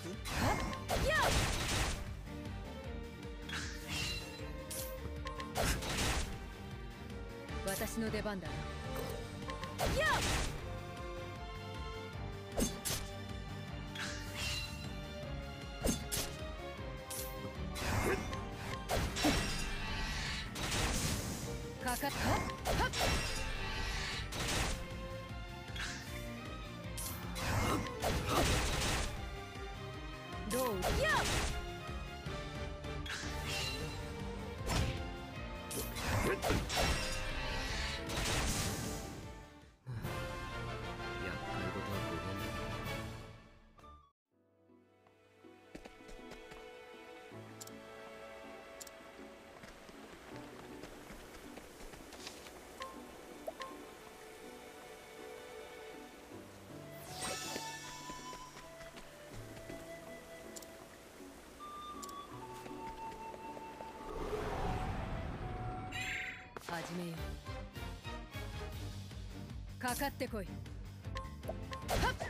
く 私の出番だな。始めよう。かかってこい。はっ。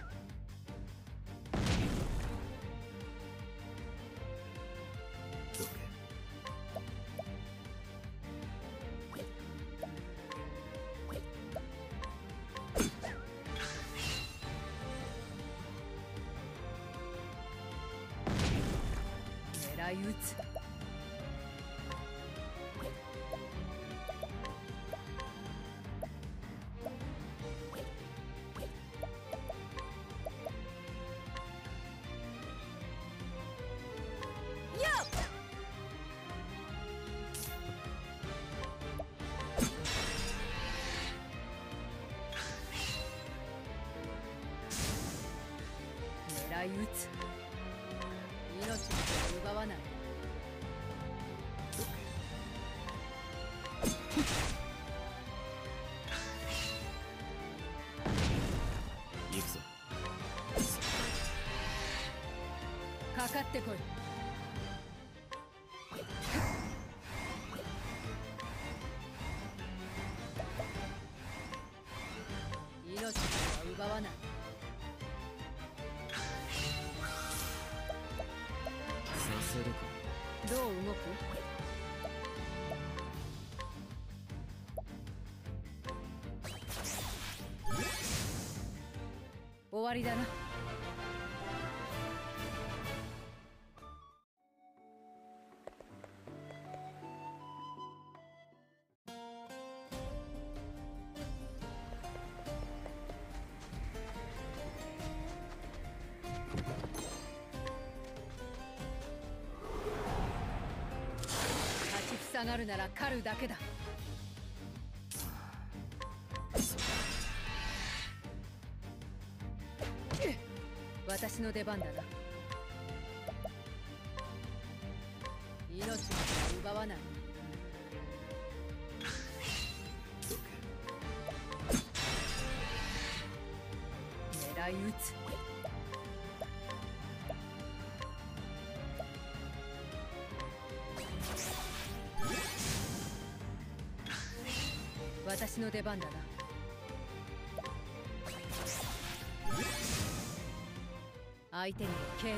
かかってこい。命は奪わない。させるか。どう動く？終わりだな立ちふさがるなら狩るだけだ。私の出番だな。私の出番だな。相手に敬意を。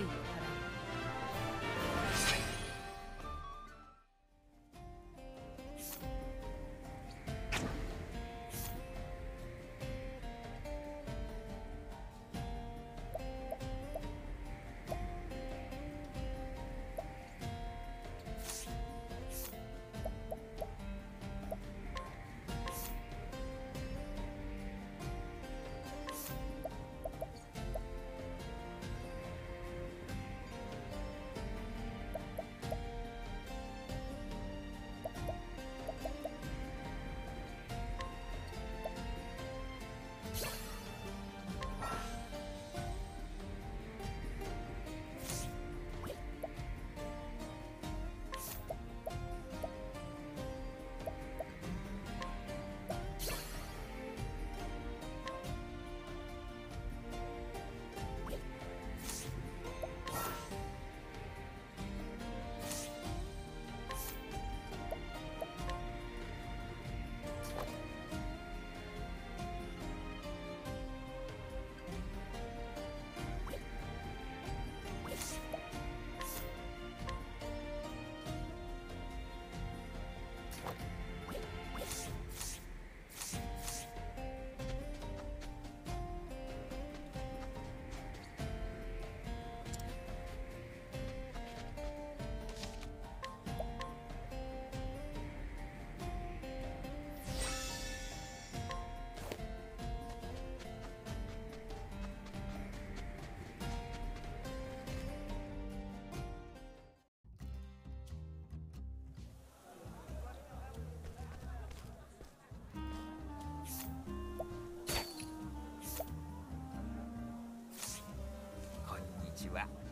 you out.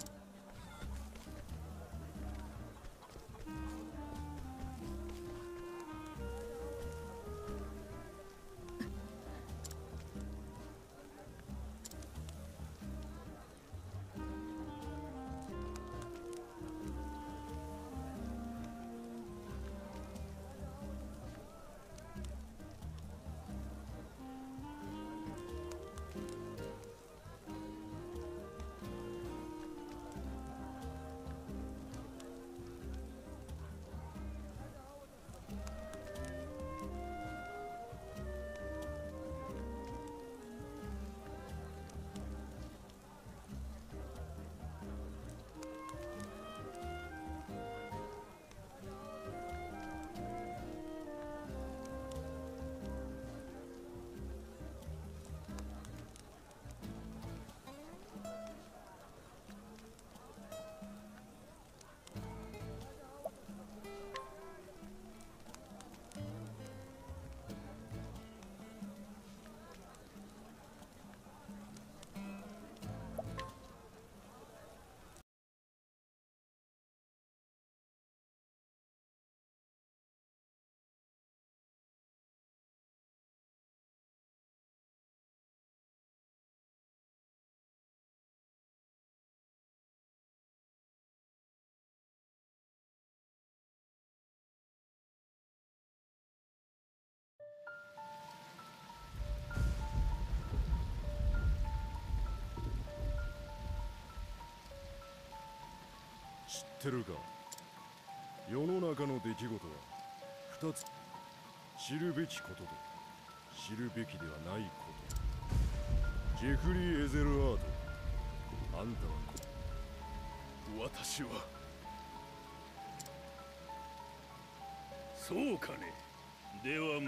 知ってるか？世の中の出来事は二つ。知るべきことと知るべきではないこと。ジェフリー・エゼルアート。あんたは私は。そうかね。では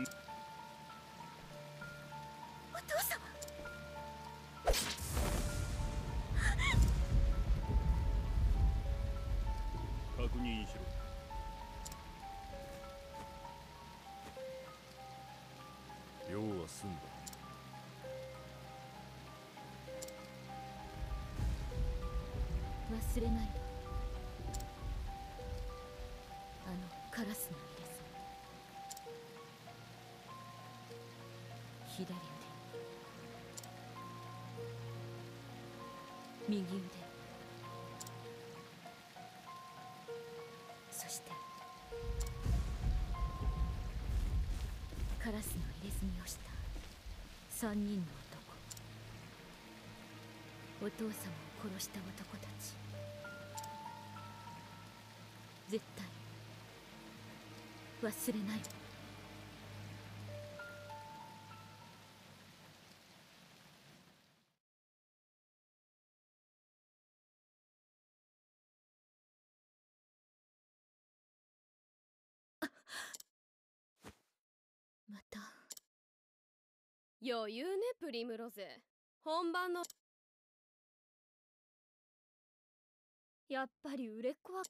れない。わあのカラスの入れ墨左腕。右腕。そしてカラスの入れ墨をした三人の男。お父様を殺した男たち。忘れない。また。余裕ねプリムロゼ。本番の。やっぱり売れっ子は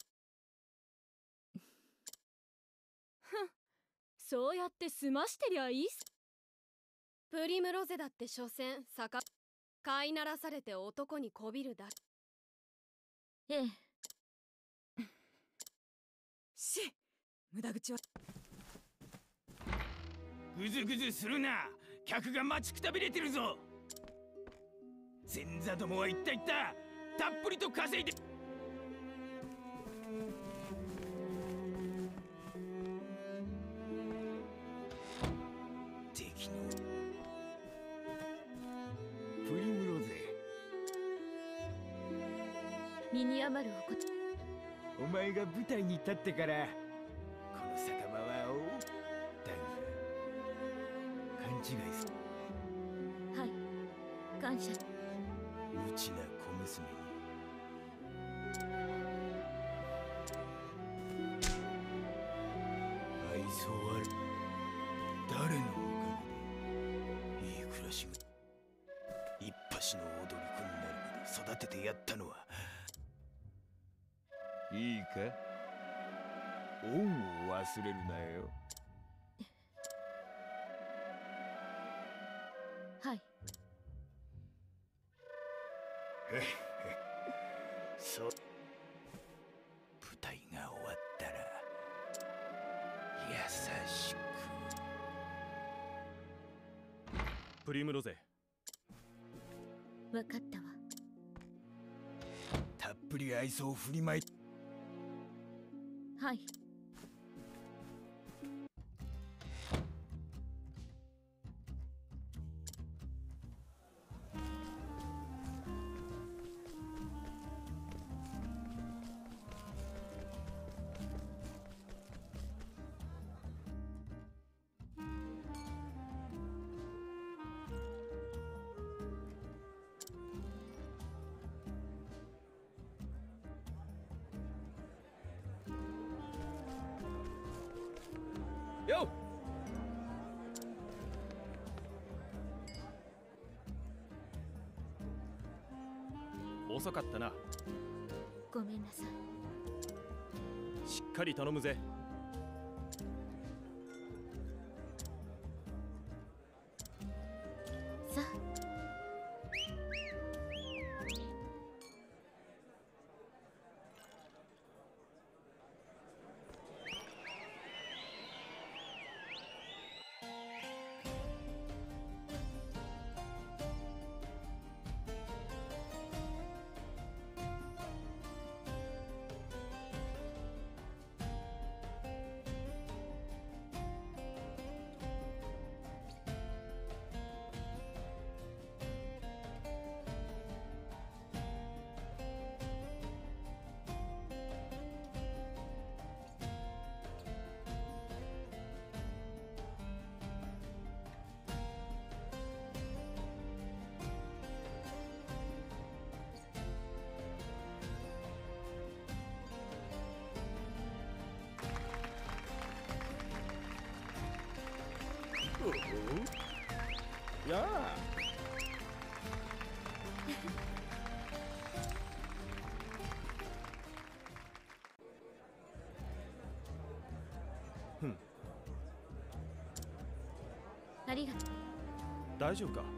そうやって済ましてりゃいいっすプリムロゼだって所詮坂飼いならされて男にこびるだけ。ええ。し無駄口は。ぐずぐずするな。客が待ちくたびれてるぞ。前座どもは言った言ったたっぷりと稼いで身に余るおことお前が舞台に立ってからこの酒場は大だが勘違いすはい。感謝忘れるなよ。はい。そう舞台が終わったら優しく。プリムロゼ。分かったわ。たっぷり愛想を振りまいは遅かったな。ごめんなさい。しっかり頼むぜ大丈夫か？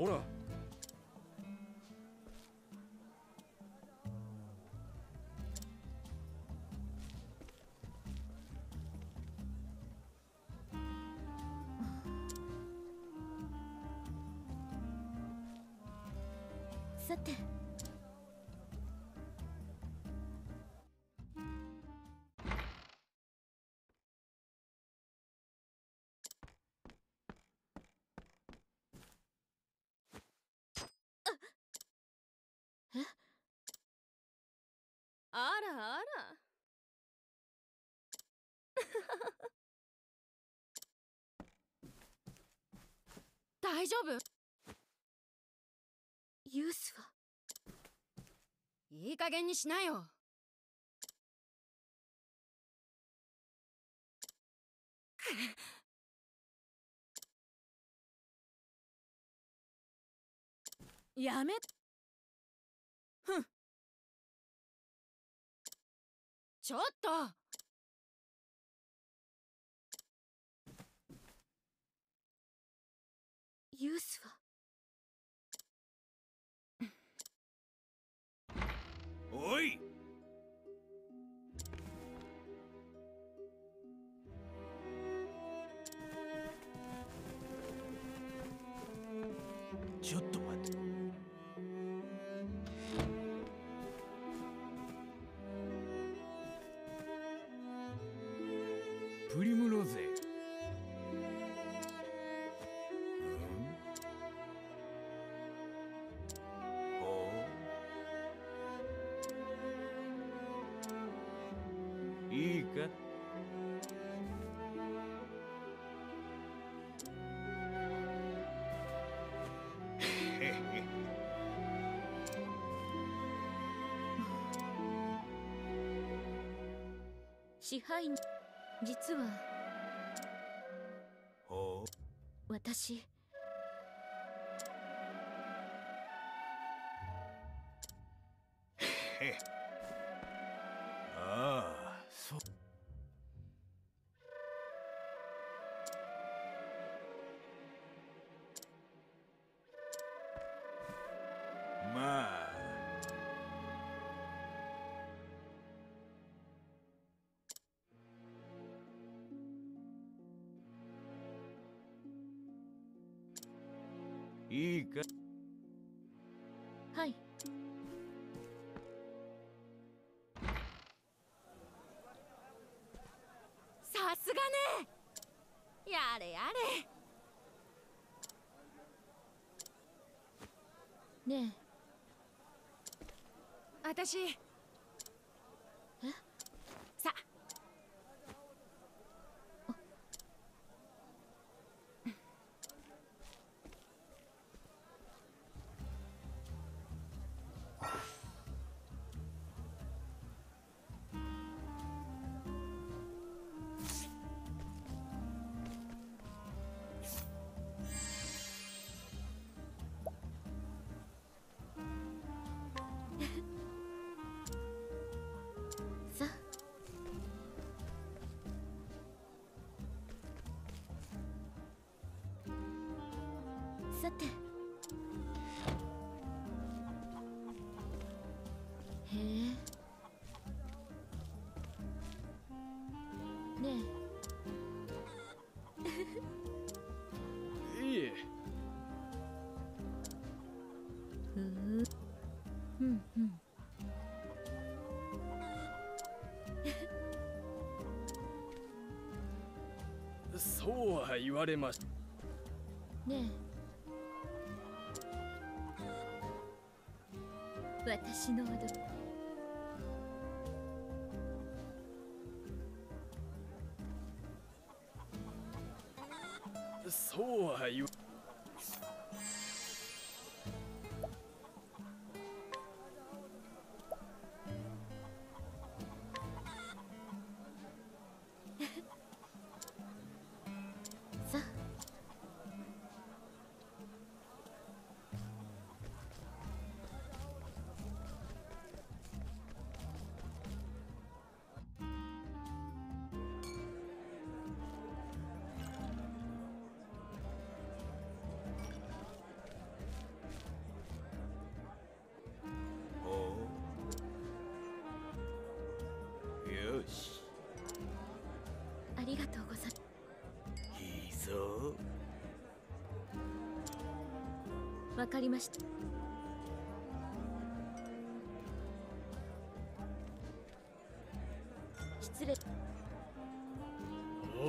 ほら。さて。大丈夫？ユースはいい加減にしなよ。やめ。ふん。ちょっとユースは？おい！支配人実は。ほ私れやれ。ねえ。私言われました。わかりました。失礼。お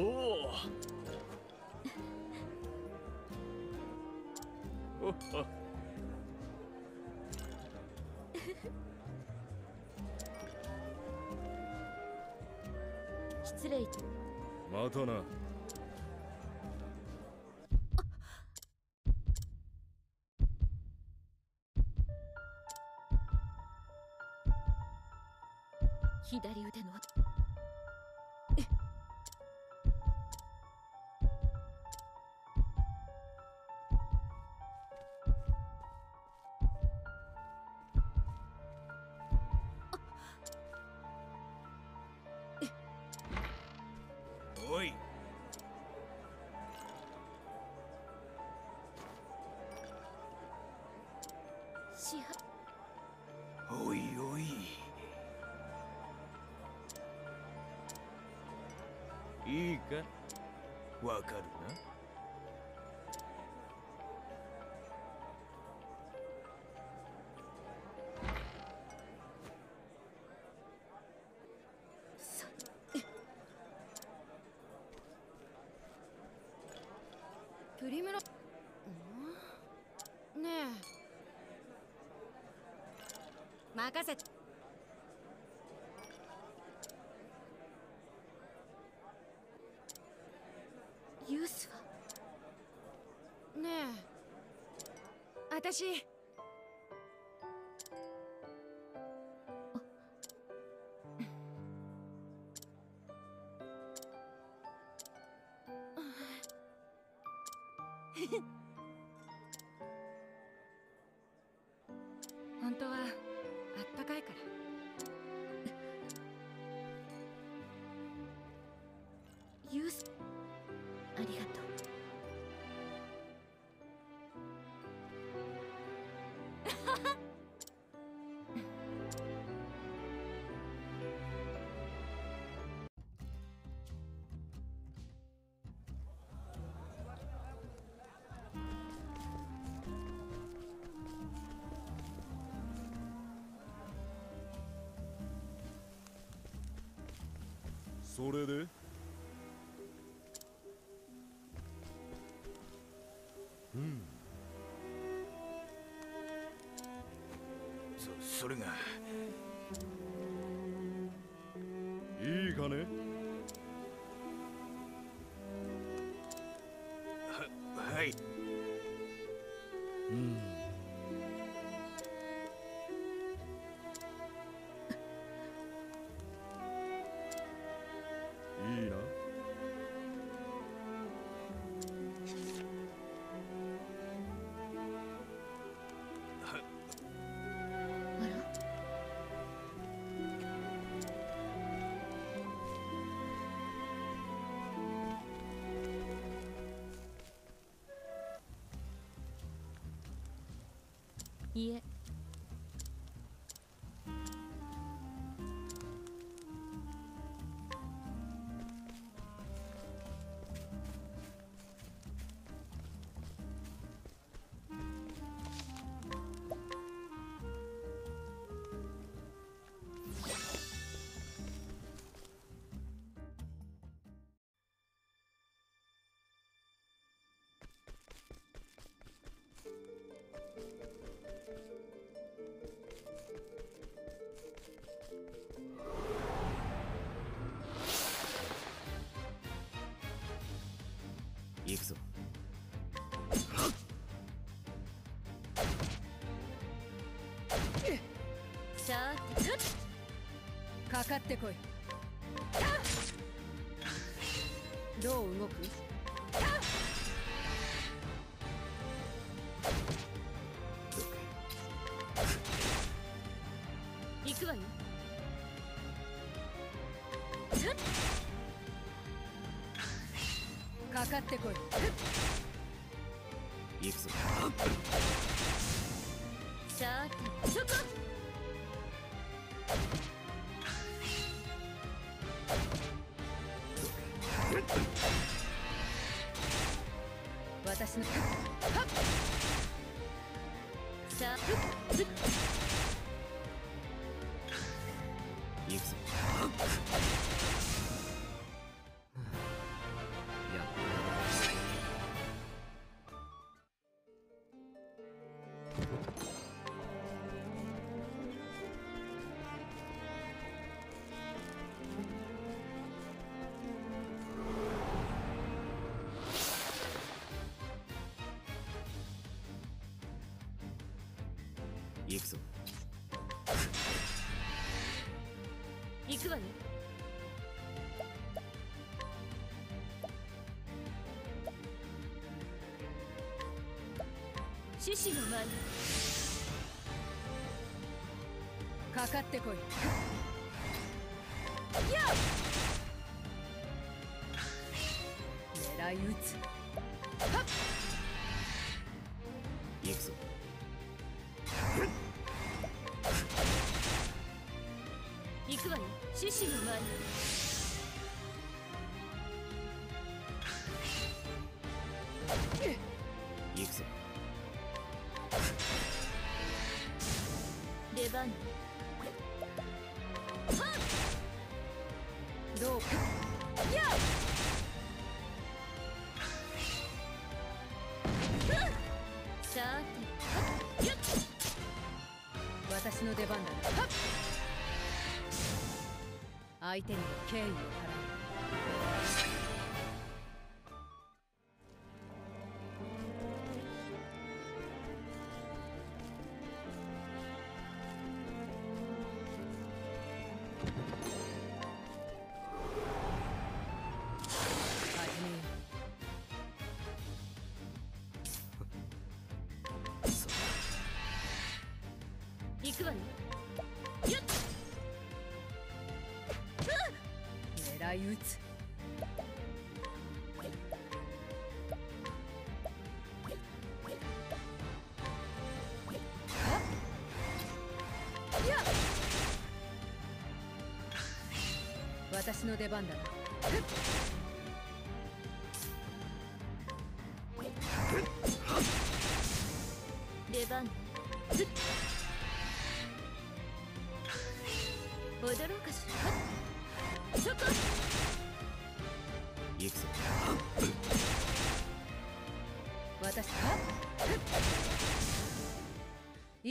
お。失礼。またな左腕のプリムロん？ねえ。任せて。ユースはねえ。私それで？うん。そそれが。いえってこい。どう動く？行くわよ。かかってこい。行くぞ。さーてそこ獅子の前に。かかってこい。狙い撃つ。行くぞ。行くわよ。獅子の前私の出番だな。相手にも敬意を。打つ。私の出番だ。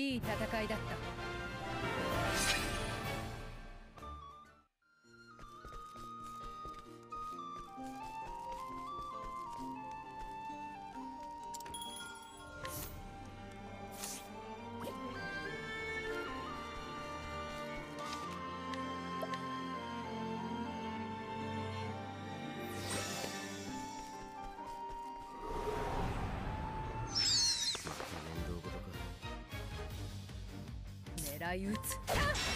いい戦いだった。か狙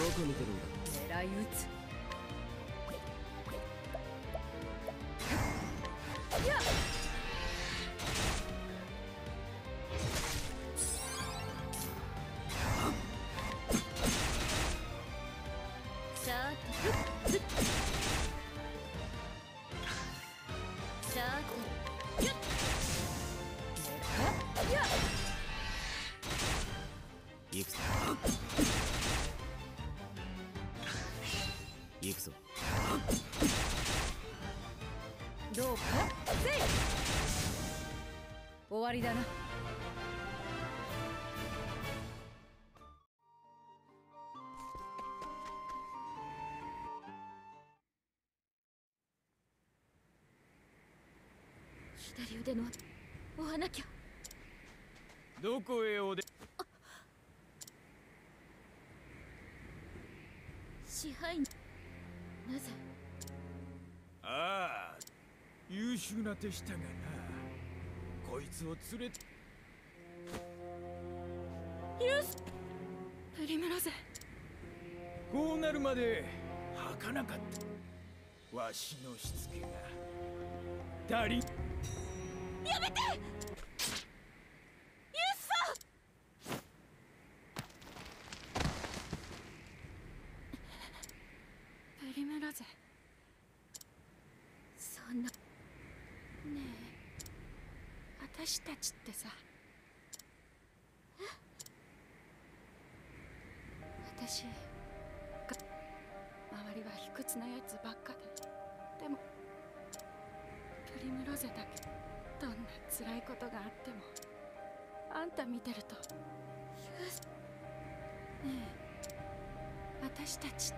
どこ見てるんだ？狙い撃つ。わりだな。左腕の追わなきゃ。どこへおで支配人。なぜ？ああ優秀な手下がなつを連れて。ユースプリムロゼこうなるまで儚かった。わしのしつけが足りやめてユースさんプリムロゼそんなねえ私たちってさ。私周りは卑屈なやつばっかで。でもプリムロゼだけどんな辛いことがあってもあんた見てるとユースねえ。私たちって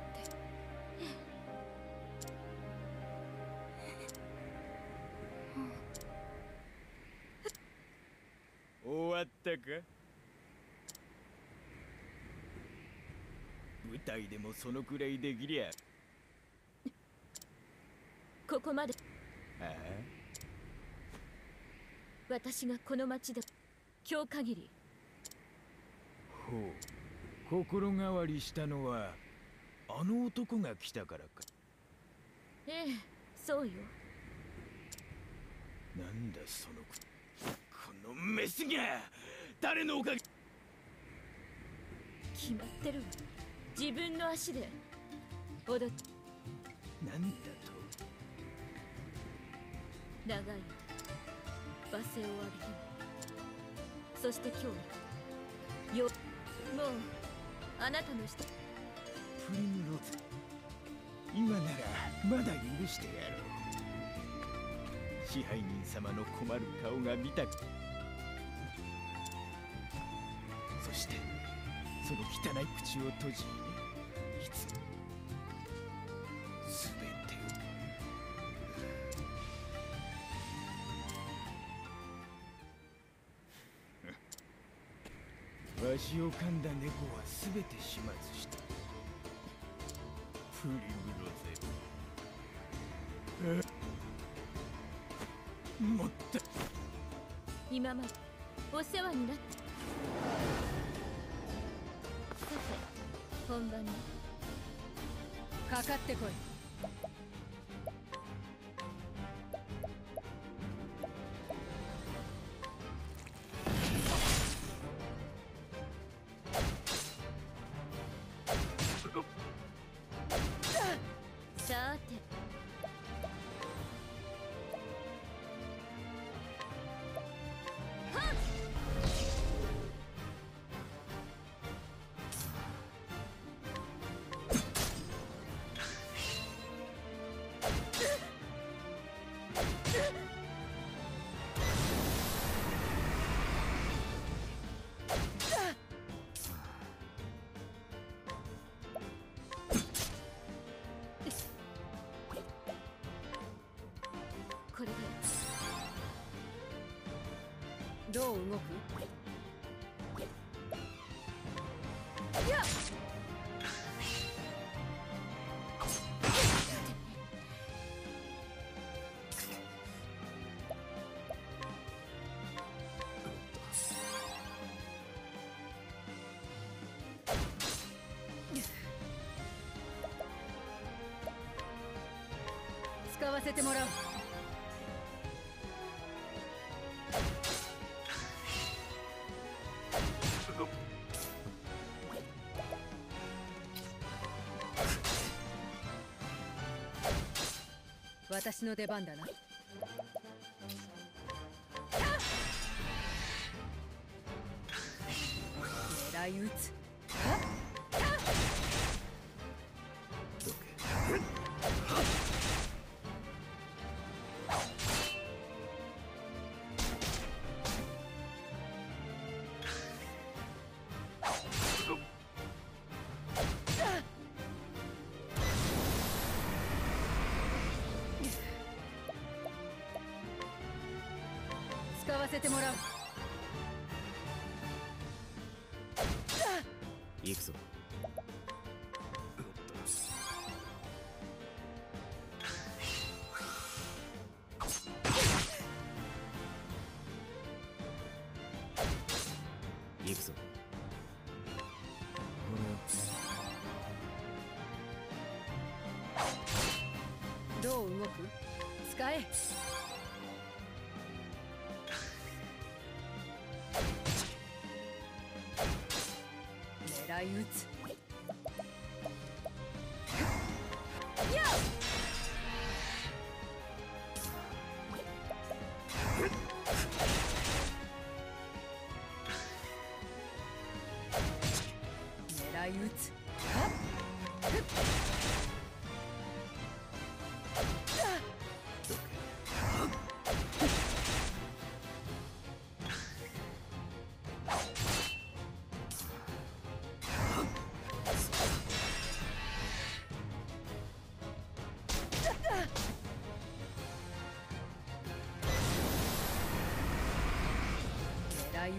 終わったか舞台でもそのくらいできりゃ。ここまで。ああ私がこの町で。今日限り。ほう。心変わりしたのはあの男が来たからか。ええそうよ。なんだそのくこのメスが誰のおかげ？決まってるわ。自分の足で踊っなんだと長い。罵声を浴びてもそして今日。よもうあなたの下プリムローズ今ならまだ許してやろう。支配人様の困る顔が見たく汚い口を閉じいつすべてを。わしを噛んだ猫はすべて始末した。プリムロゼ。あもった今までお世話になって本番ねかかってこい。どう動く？使わせてもらう。私の出番だな。てもらう。行くぞ。行くぞ。どう動く？使え狙い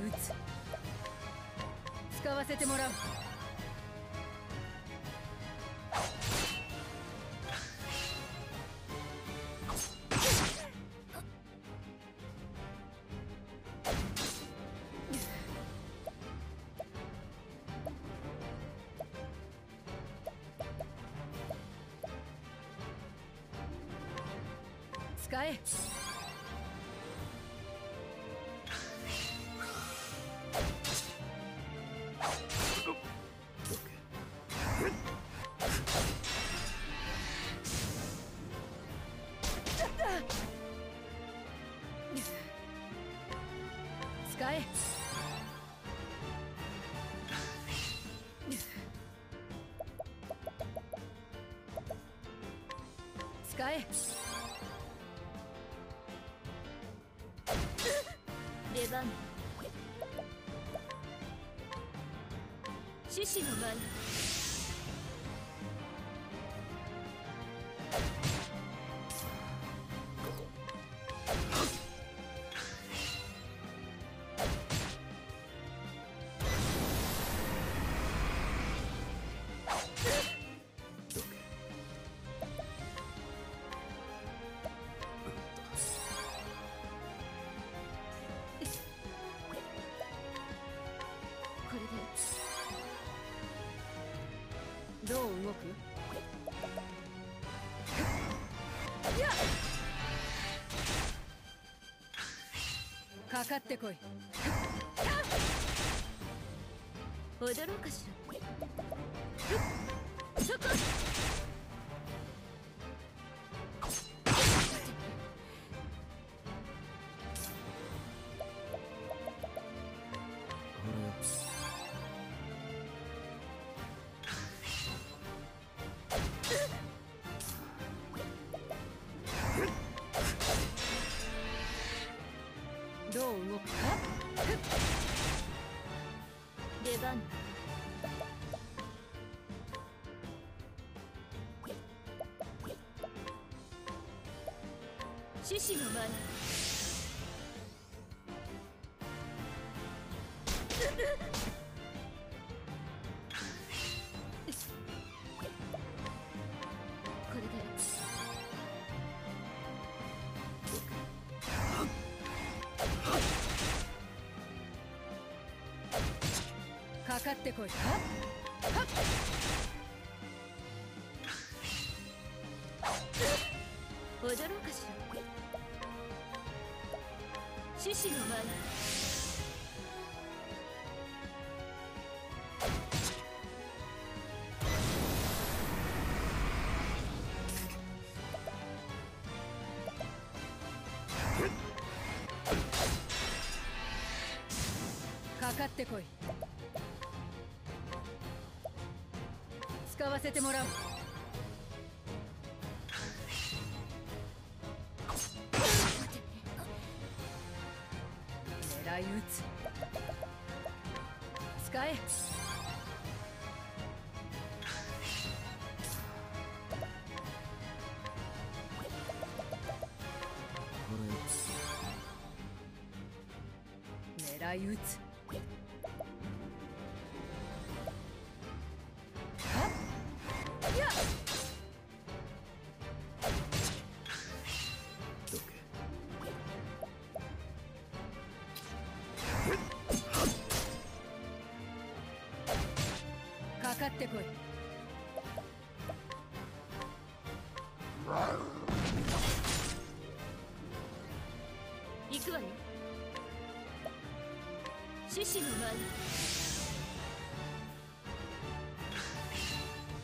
撃つ。使わせてもらう。え使え。出番。獅子の前こかかってこい。驚かしら。獅子の前これでかかってこい踊せてもらう。狙い撃つ。使え。狙い撃つ行くわよ。獅子の前に。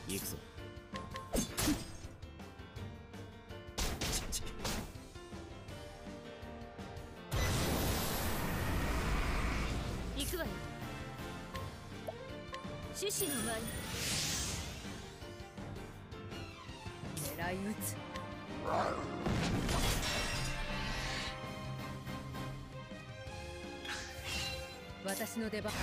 行くぞ。行くわよ。獅子の前に私の出番。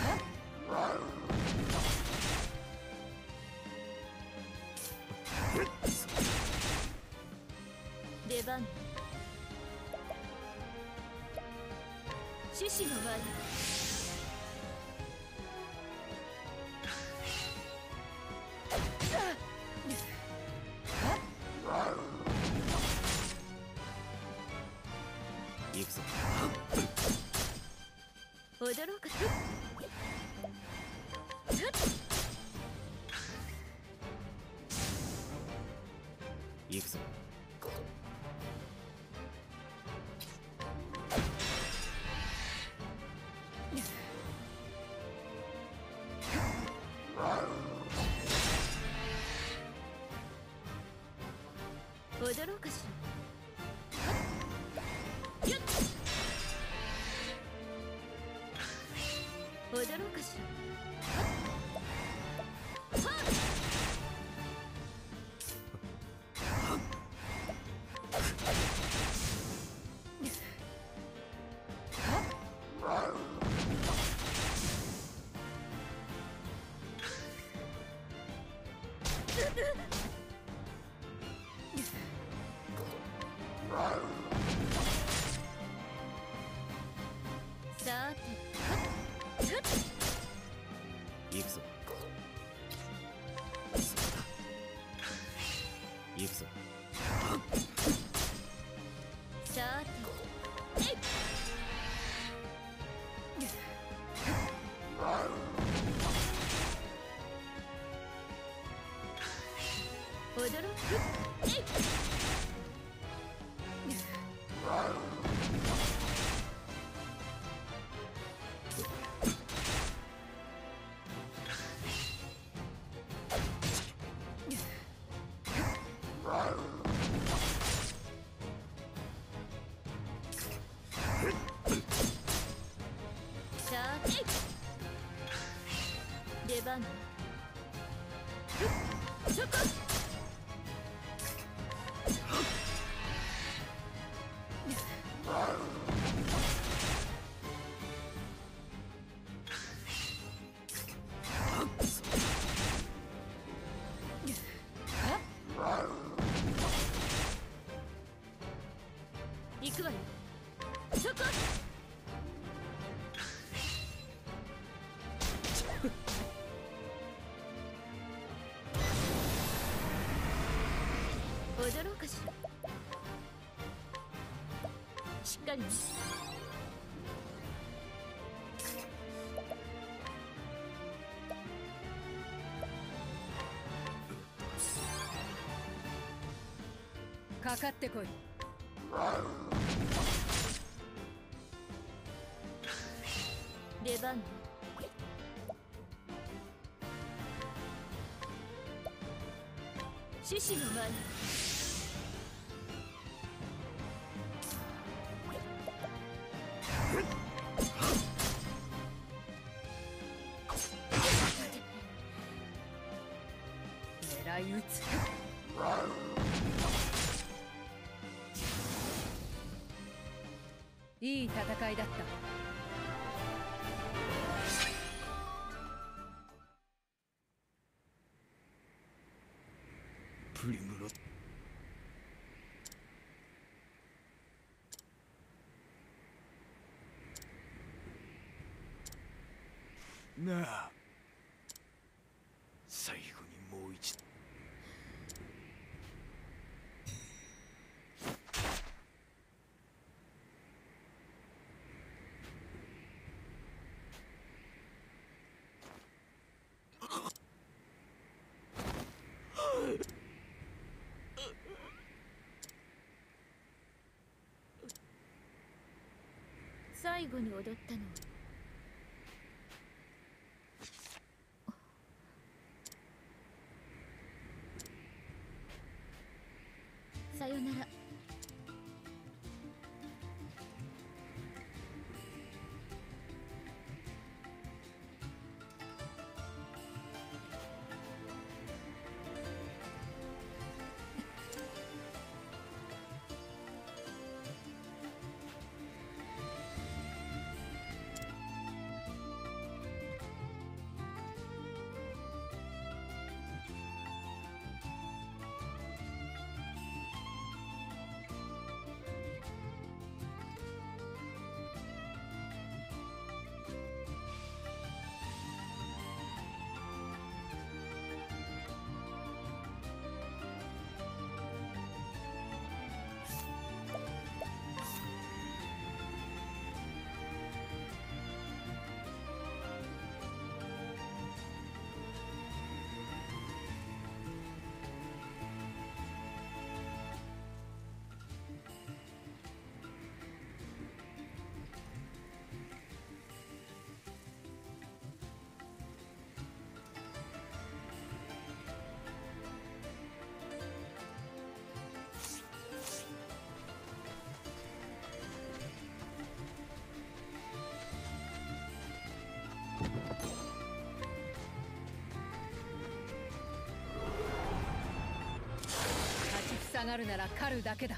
しっかりねかかってこい。出番獅子の前戦いだった。プリムロなあ最後にもう一度最後に踊ったのは。がるなら狩るだけだ。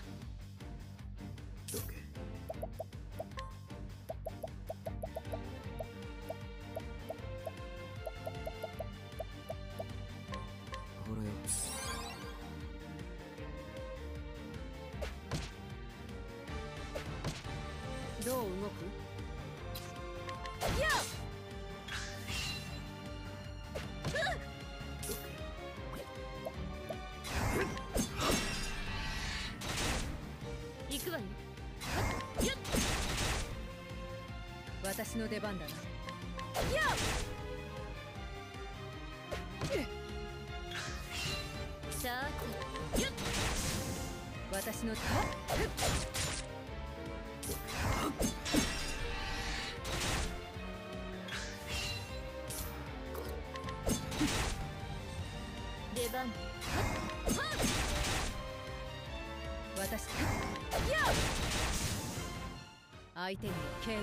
私の出番だな。さあ私のた出番。私。相手に敬意を。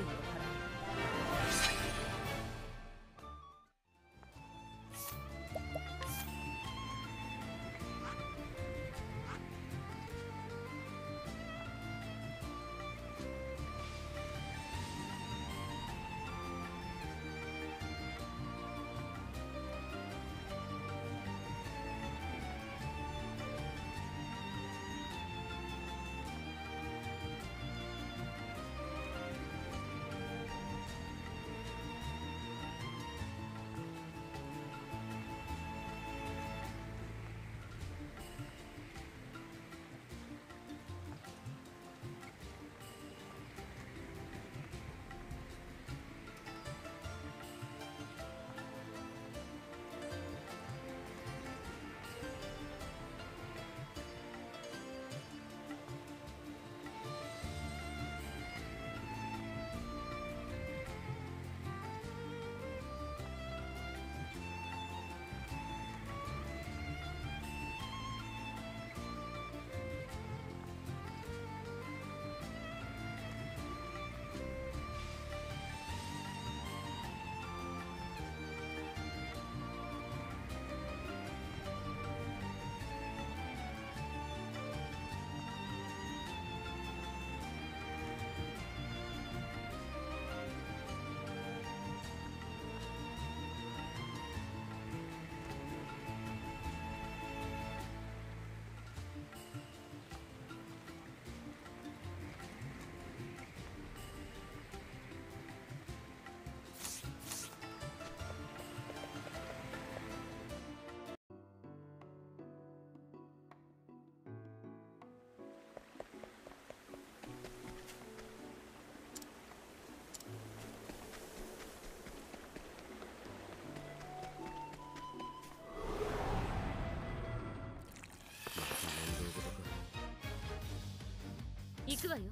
行くわよ。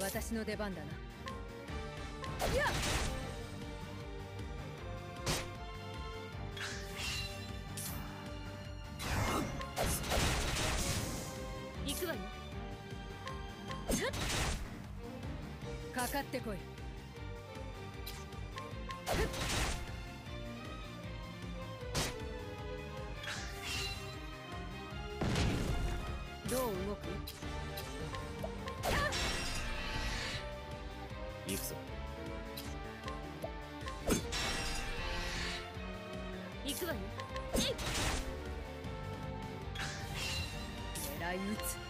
私の出番だなかかってこい。どう動く？行くぞ。行くわよ。狙い撃つ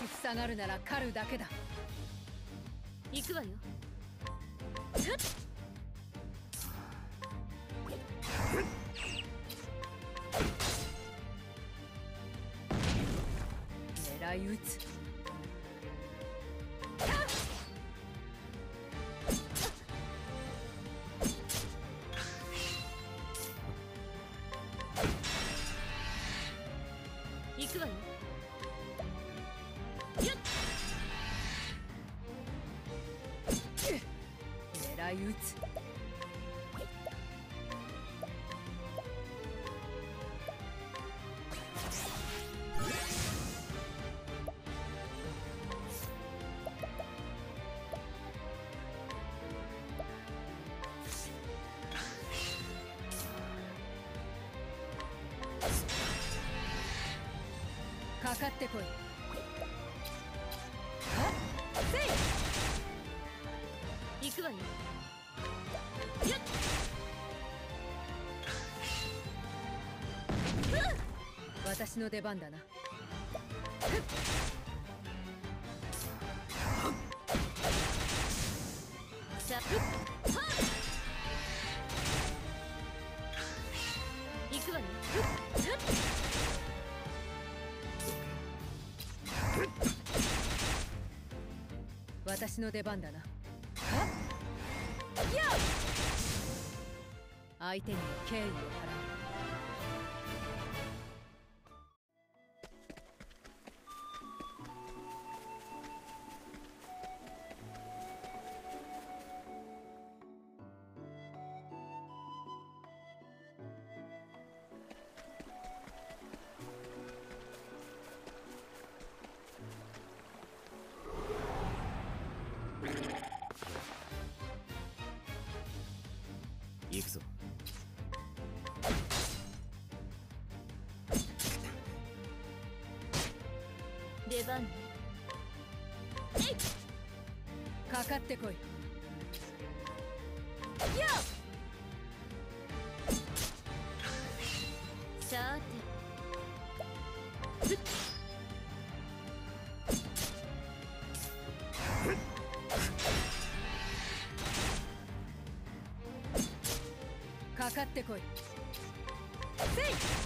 立ち塞がるなら狩るだけだ。行くわよ。かってこい。せい。行くわよ。よっ。私の出番だな。私の出番だな。相手に敬意を。かかってこいせい。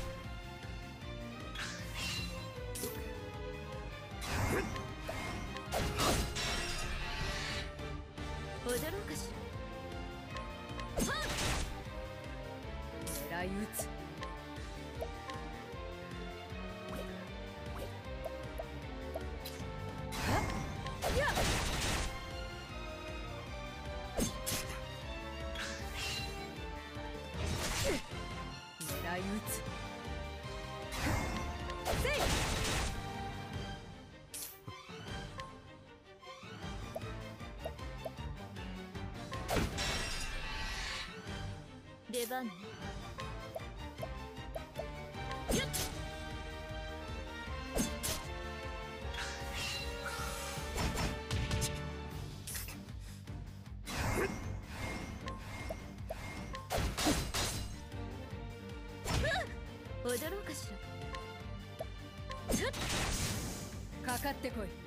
かかってこい。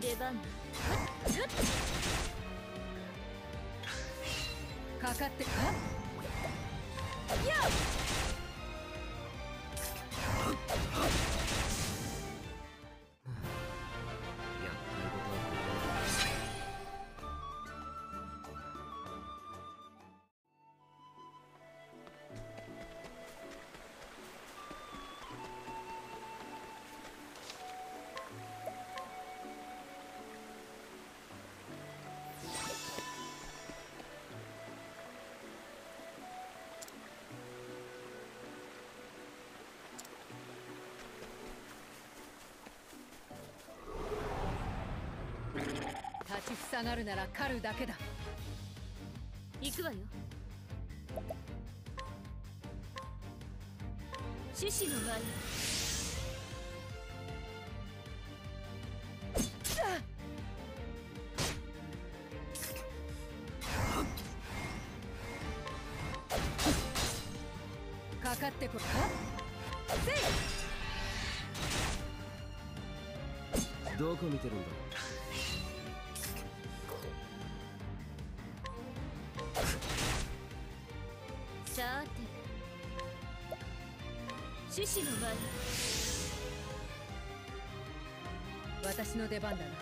出番。かかって。か立ちふさがるなら狩るだけだ。行くわよ。獅子の舞かかってこい。どこ見てるんだ？獅子の舞私の出番だな。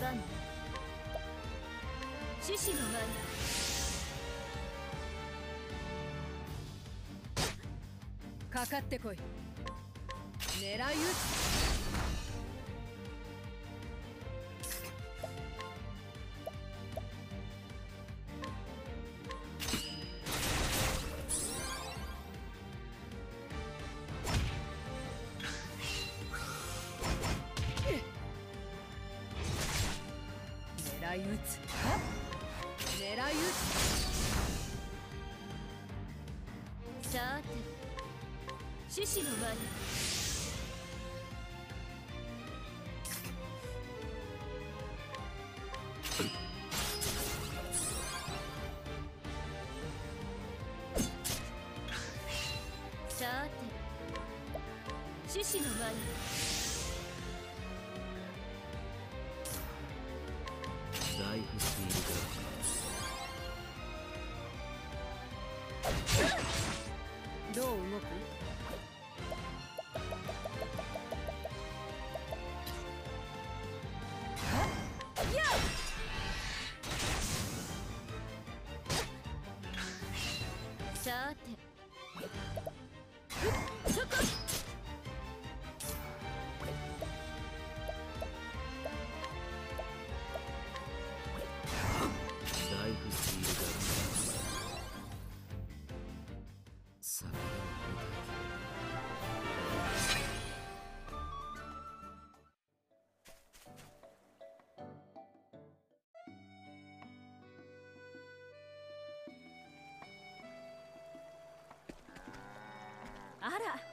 番獅子の舞かかってこい。狙い撃つつ狙い撃つさて獅子の舞さあら。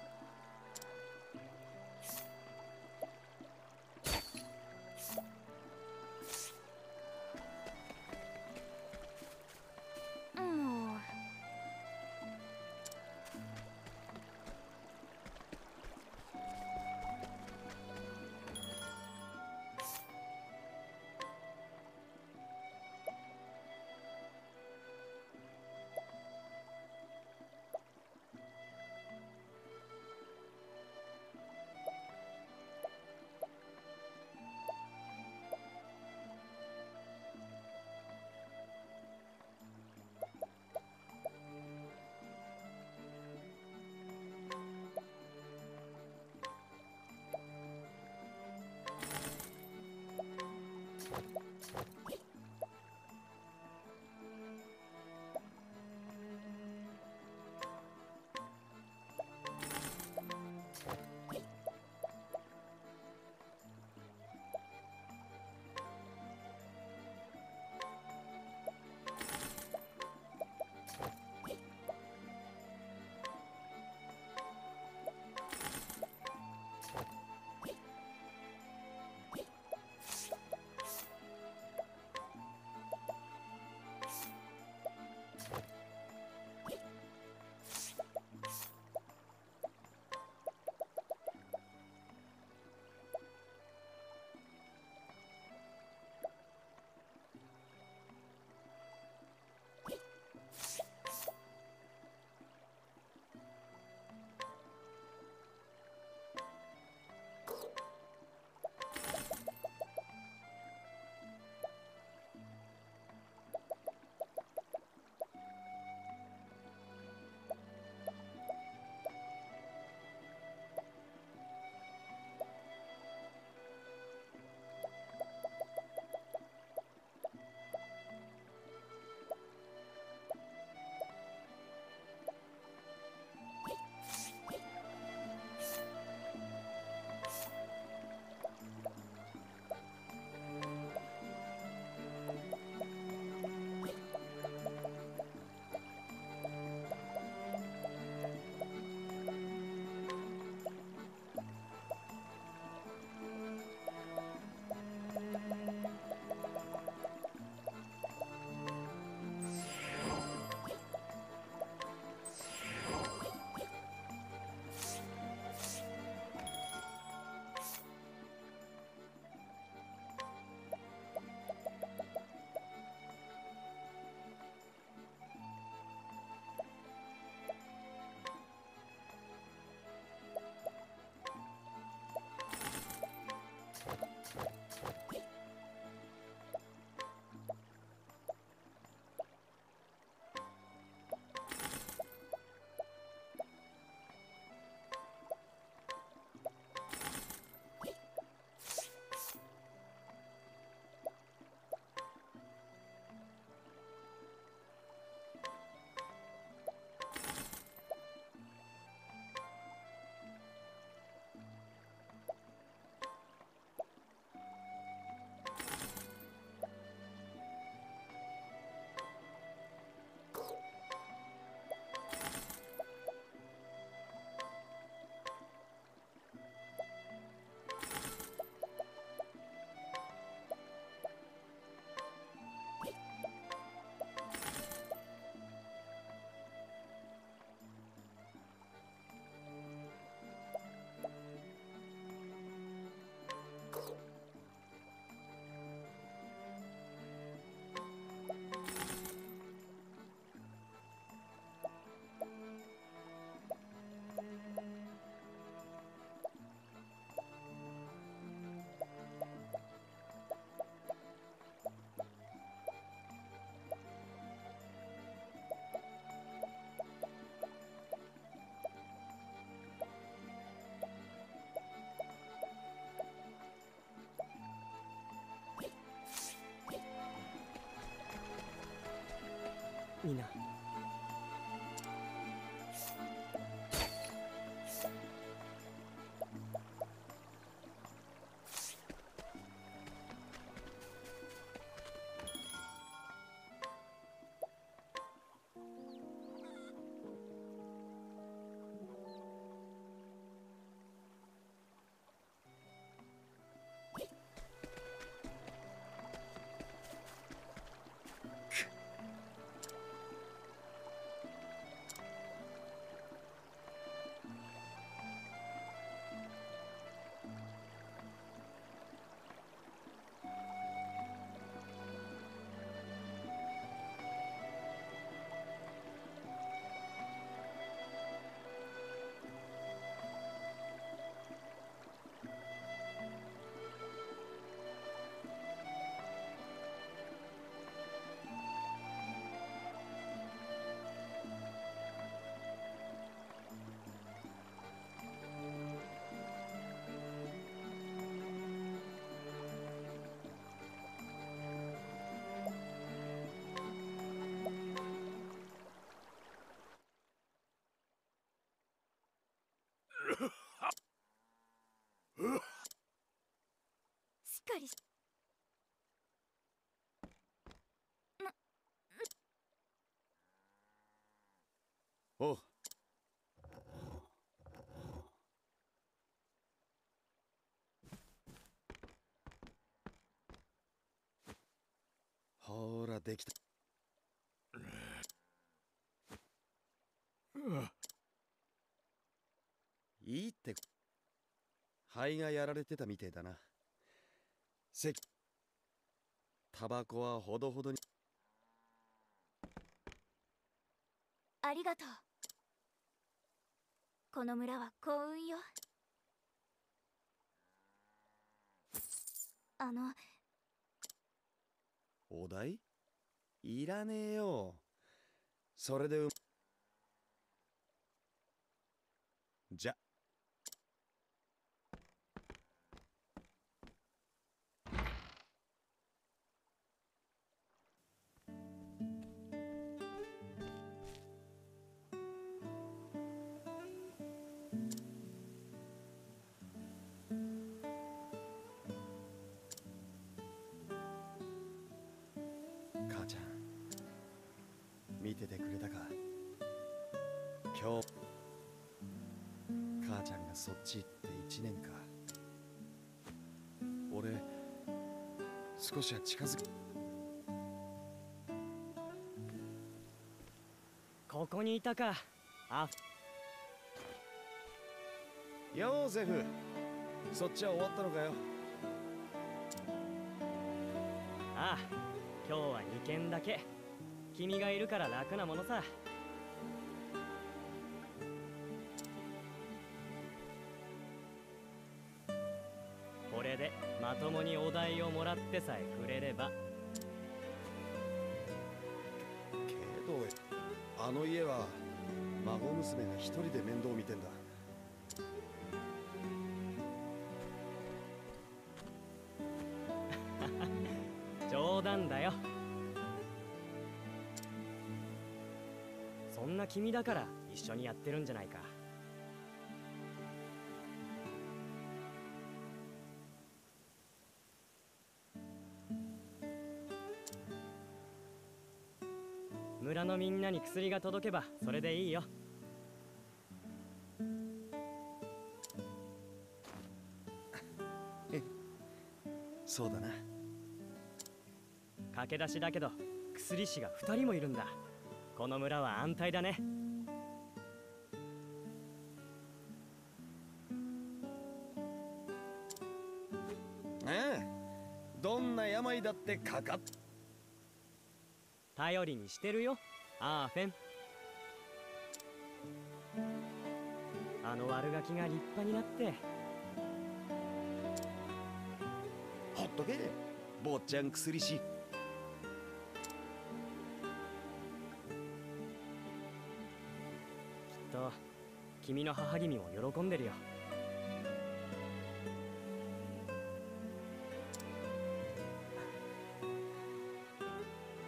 みできた。いいって肺がやられてたみてえだな。せタバコはほどほどにありがとうこの村は幸運よあのお題いらねえよそれでしは近づく。ここにいたか。あ。ヨーゼフそっちは終わったのかよ。ああ今日は2件だけ。君がいるから楽なものさもらってさえくれれば。けどあの家は孫娘が一人で面倒見てんだ。冗談だよ。そんな君だから一緒にやってるんじゃないかのみんなに薬が届けばそれでいいよ。そうだな。駆け出しだけど薬師が2人もいるんだ。この村は安泰だね。どんな病だってかかっ。頼りにしてるよアーフェン。あの悪ガキが立派になって。ほっとけ。坊ちゃん薬師きっと君の母君も喜んでるよ。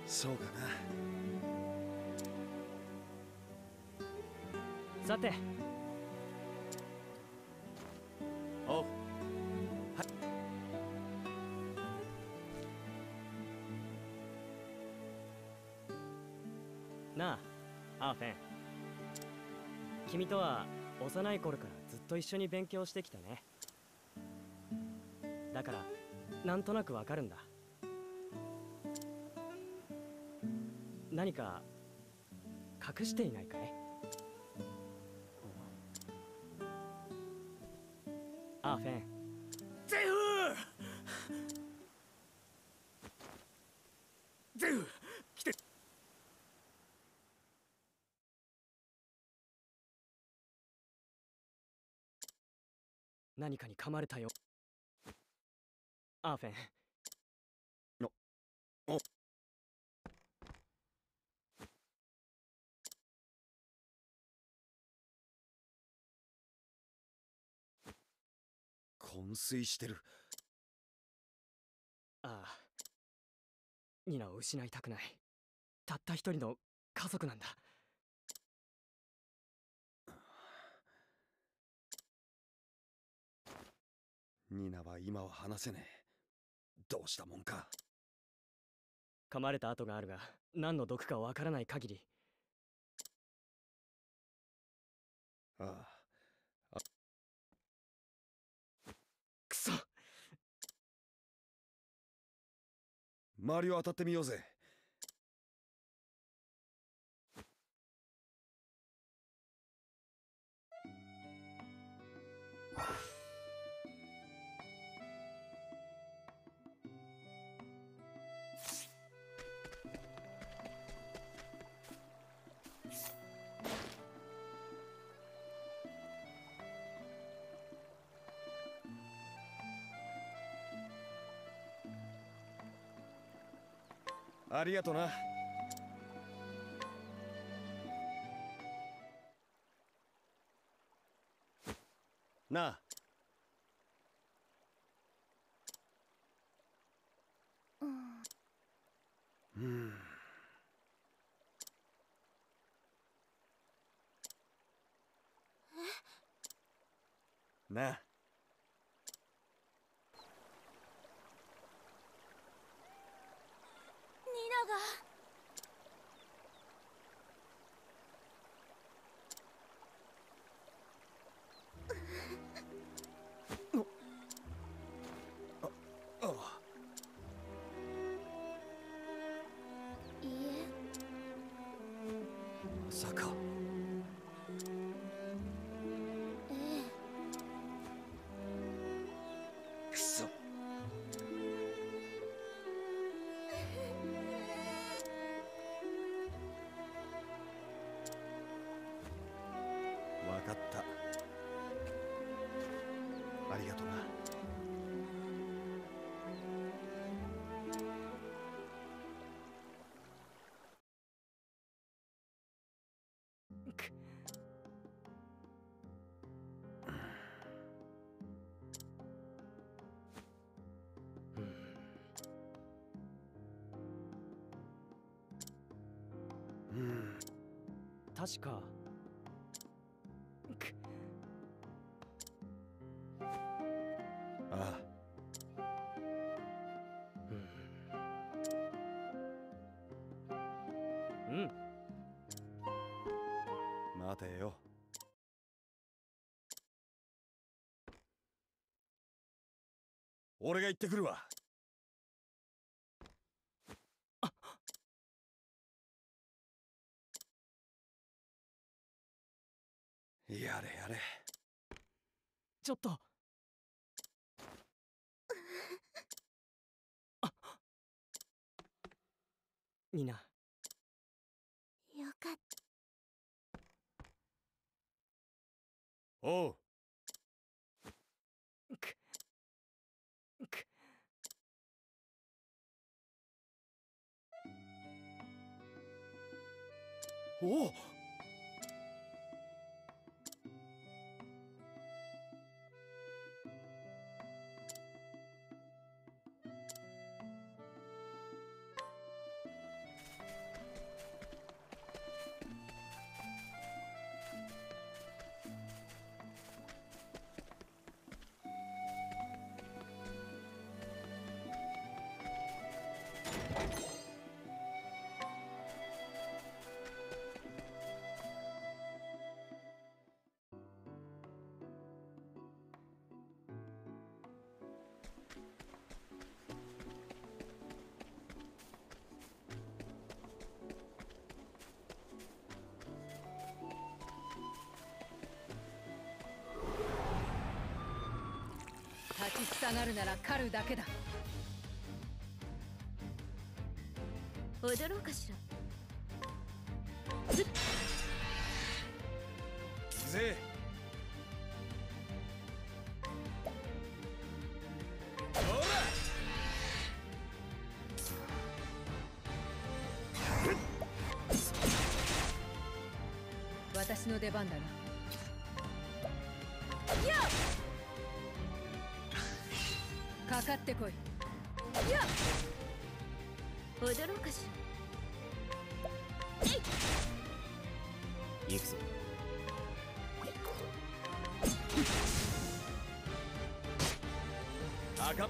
そうかなて。お。うなあアーフェン。君とは幼い頃からずっと一緒に勉強してきたね。だからなんとなくわかるんだ。何か隠していないかい？何かに噛まれたよ。アーフェン。お。昏睡してる。ああ。ニナを失いたくない。たった一人の家族なんだニナは今は話せねえ。どうしたもんか。噛まれた跡があるが何の毒かわからない限り。あ。あ。くそ。周りを当たってみようぜありがとな。なあ。まさ確か。く。あうん。うん。あ待てよ。俺が行ってくるわやれやれちょっとにな。よかっ。たおう。おお立ち塞がるなら狩るだけだ。踊ろうかしら。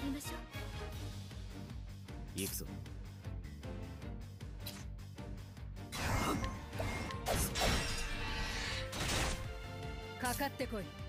りましょう。行くぞ。かかってこい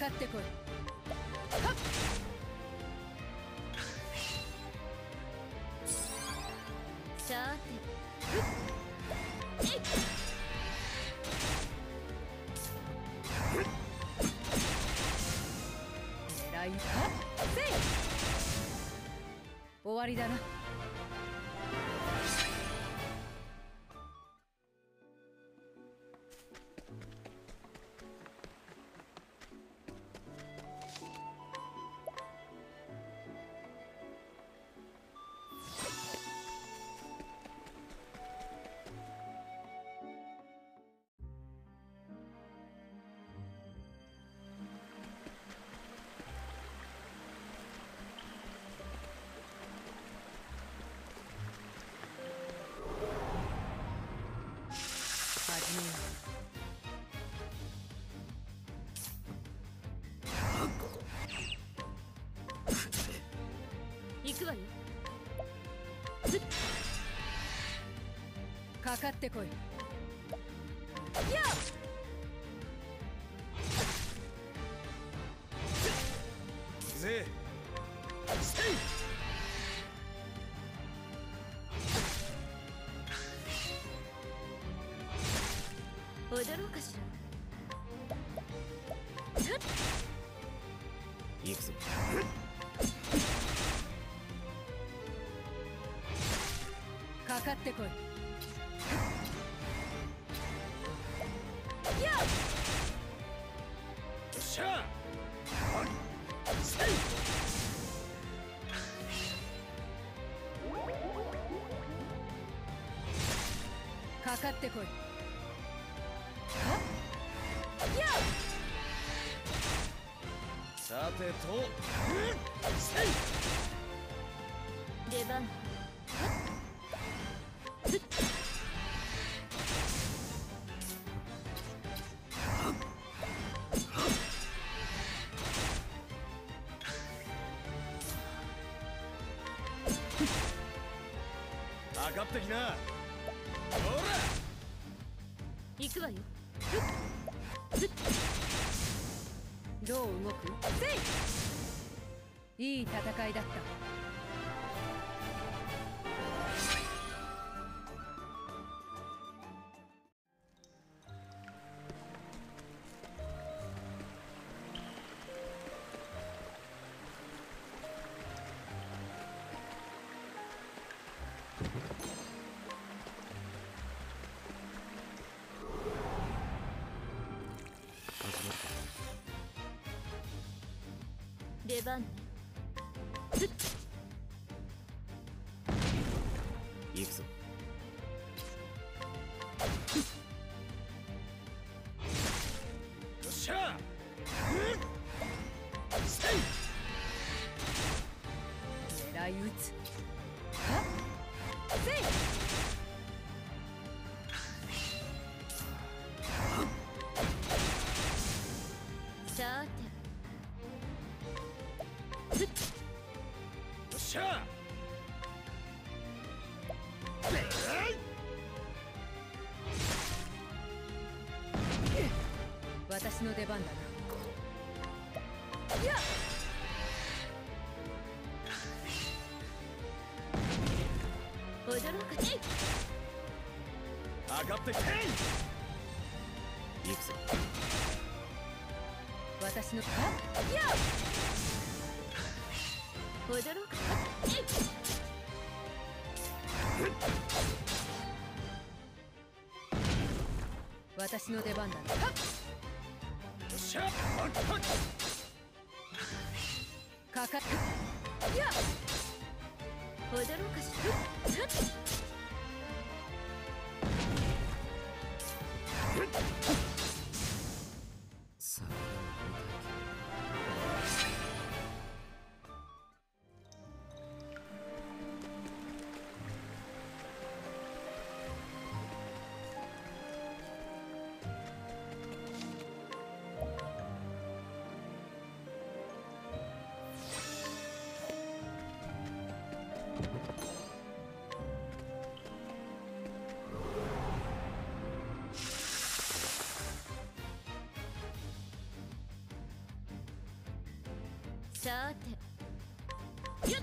かってこい。さて。狙い撃つせい。終わりだな。かかってこい。ぜせ。い踊ろうかしら。行くぞ。かかってこいかってこい。さてと。出番。上がってきないい戦いだった。出番私の出番だな。驚かし上がってきて行くぞ私の。驚かし私の出番だな Huh. さて。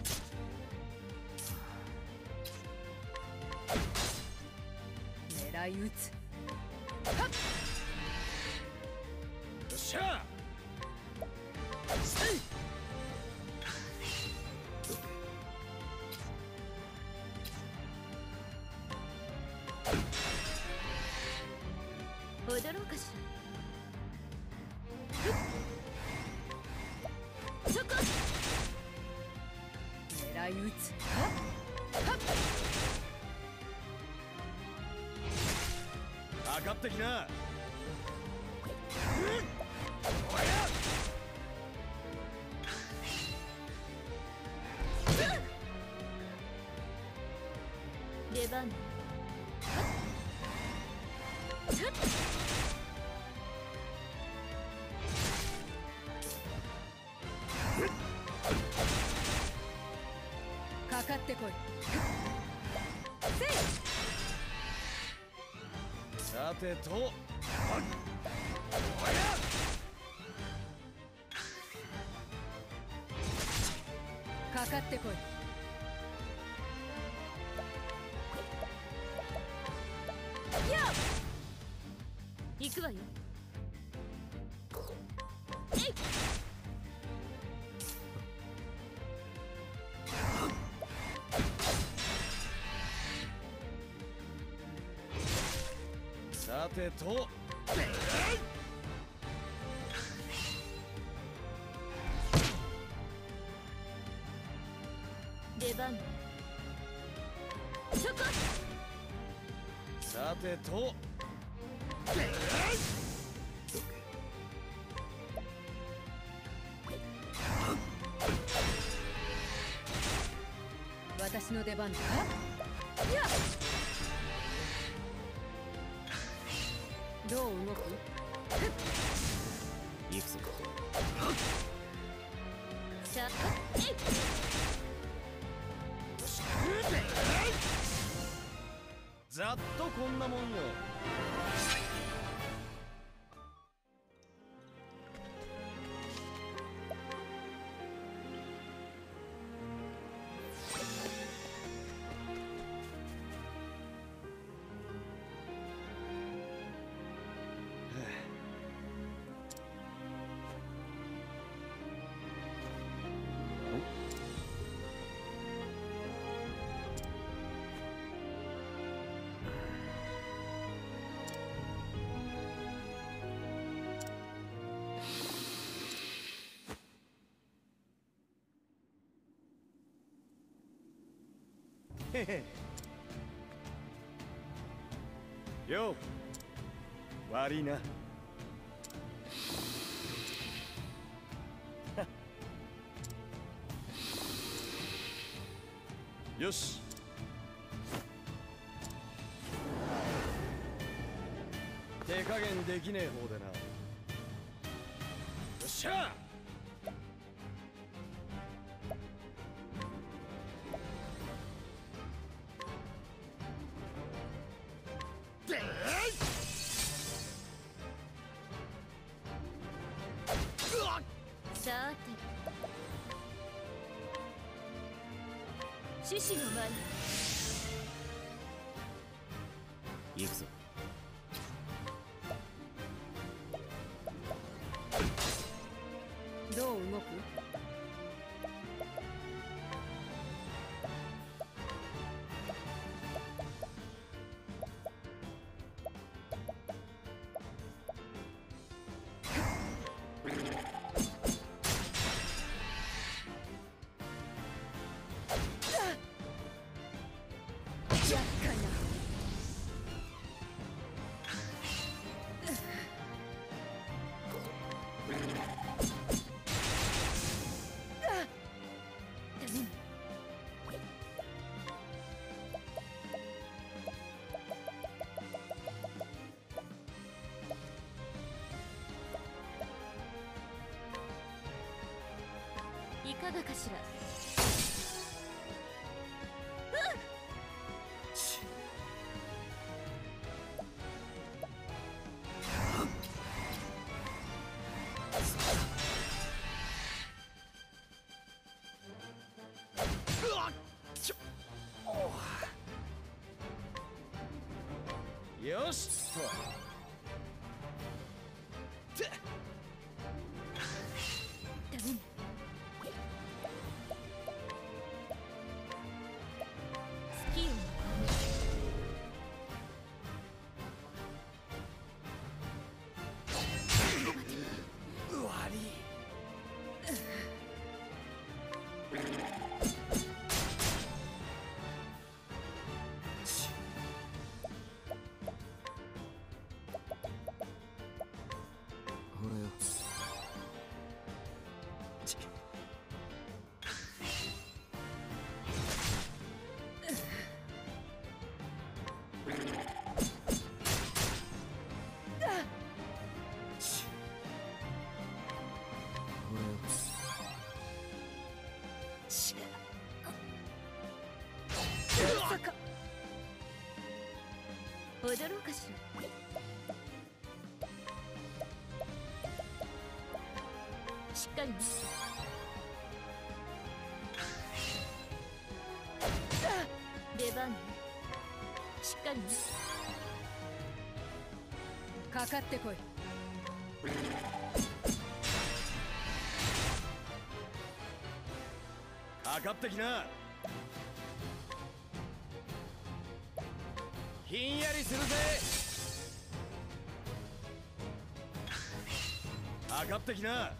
狙い撃つ。上がってきな。てと。かかってこい。行くわよ。さてと。出番ね。ささてと。私の出番だ。や。どっとこんなもんよ よう。悪いな。よし。手加減できねえ方でな。よっしゃ！て獅子いかがかしら？よし踊ろうかしら。しっかりね。出番ね。しっかりね。かかってこい。かかってきなするぜ。かかってきな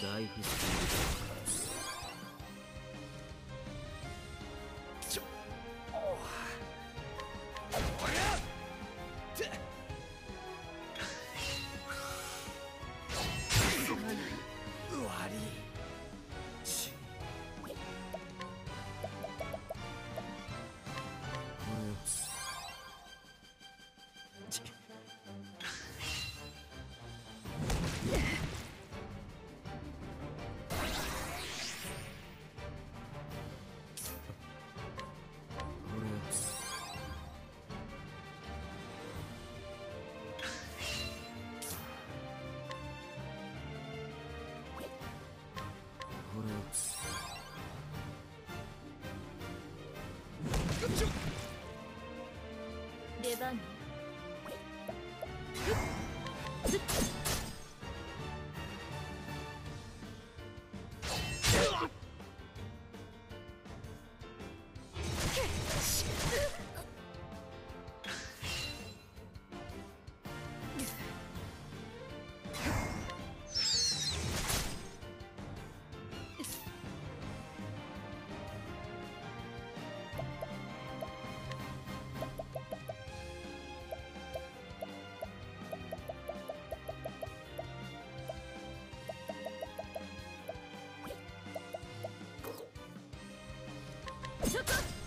thy history. そ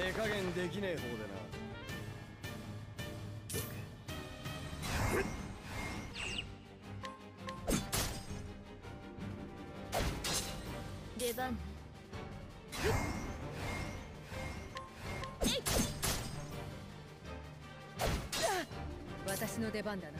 手加減できねえ方でな。出番。私の出番だな。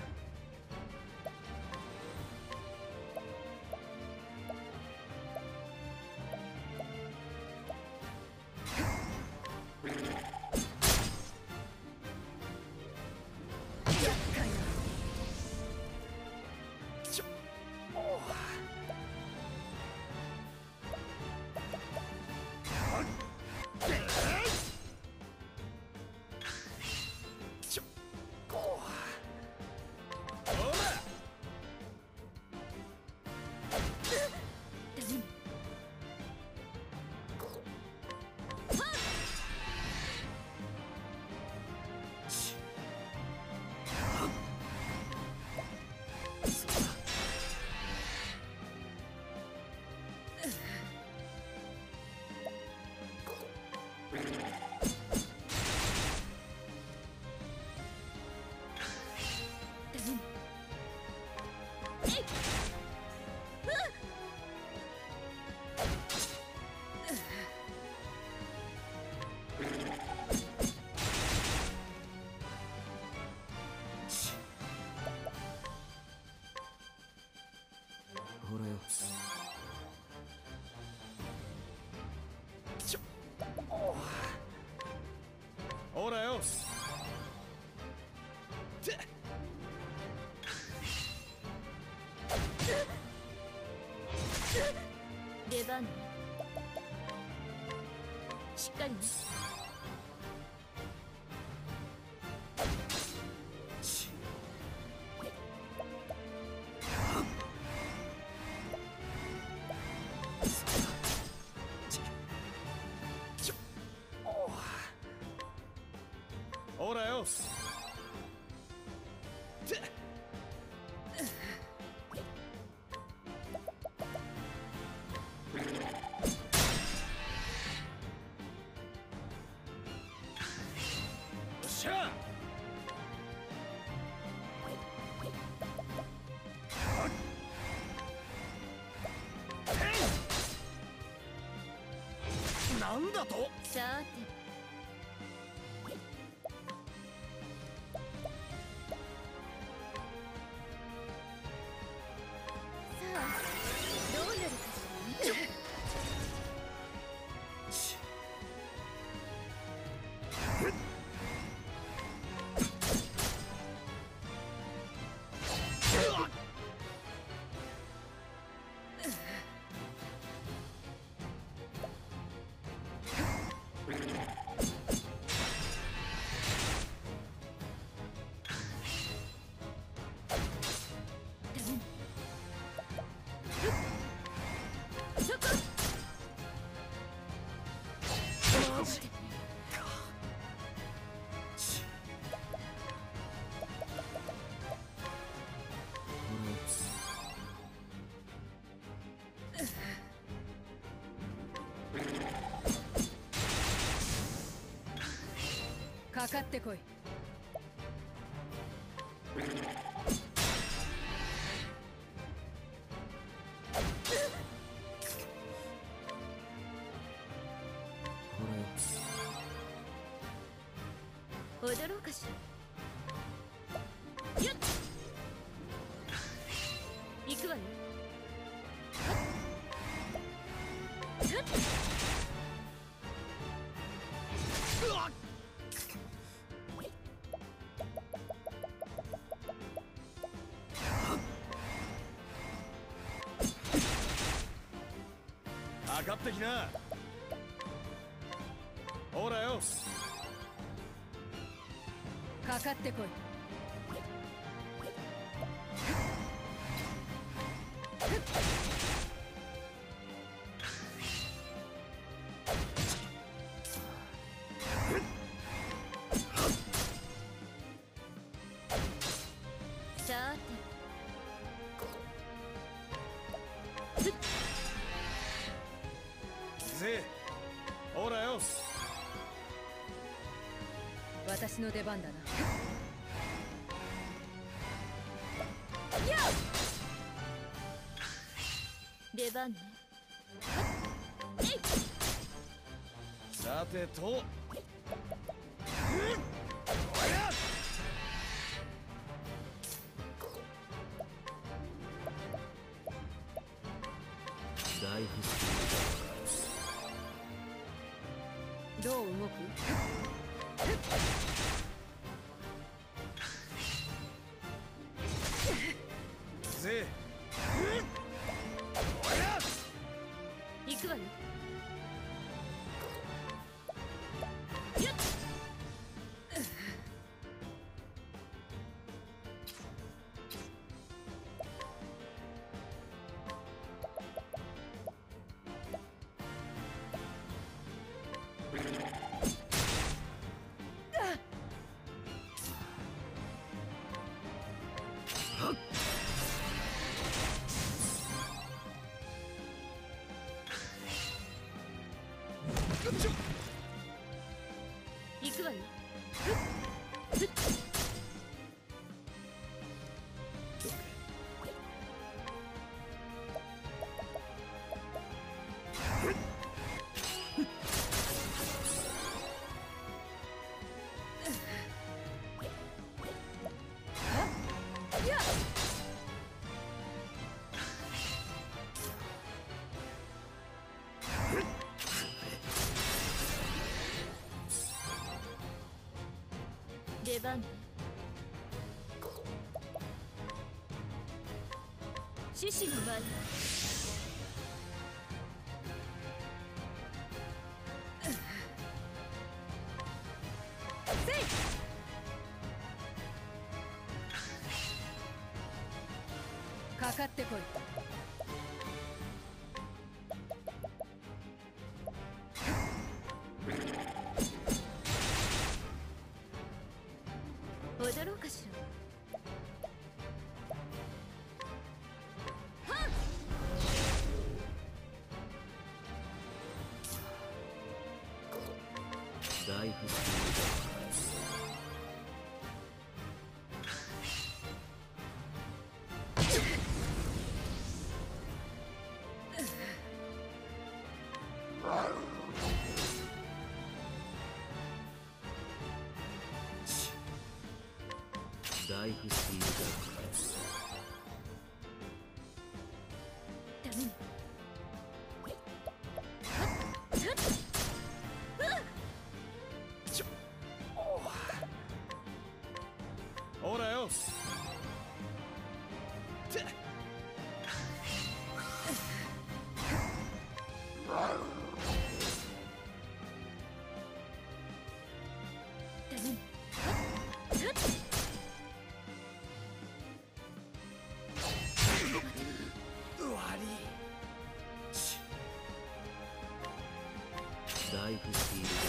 出番ね。しっかりね。ほらよ。なんだと？さてかかってこい。かってきな。ほらよかかってこい。私の出番だな。て出番ね。さてと。だね。獅子の前。ドラライ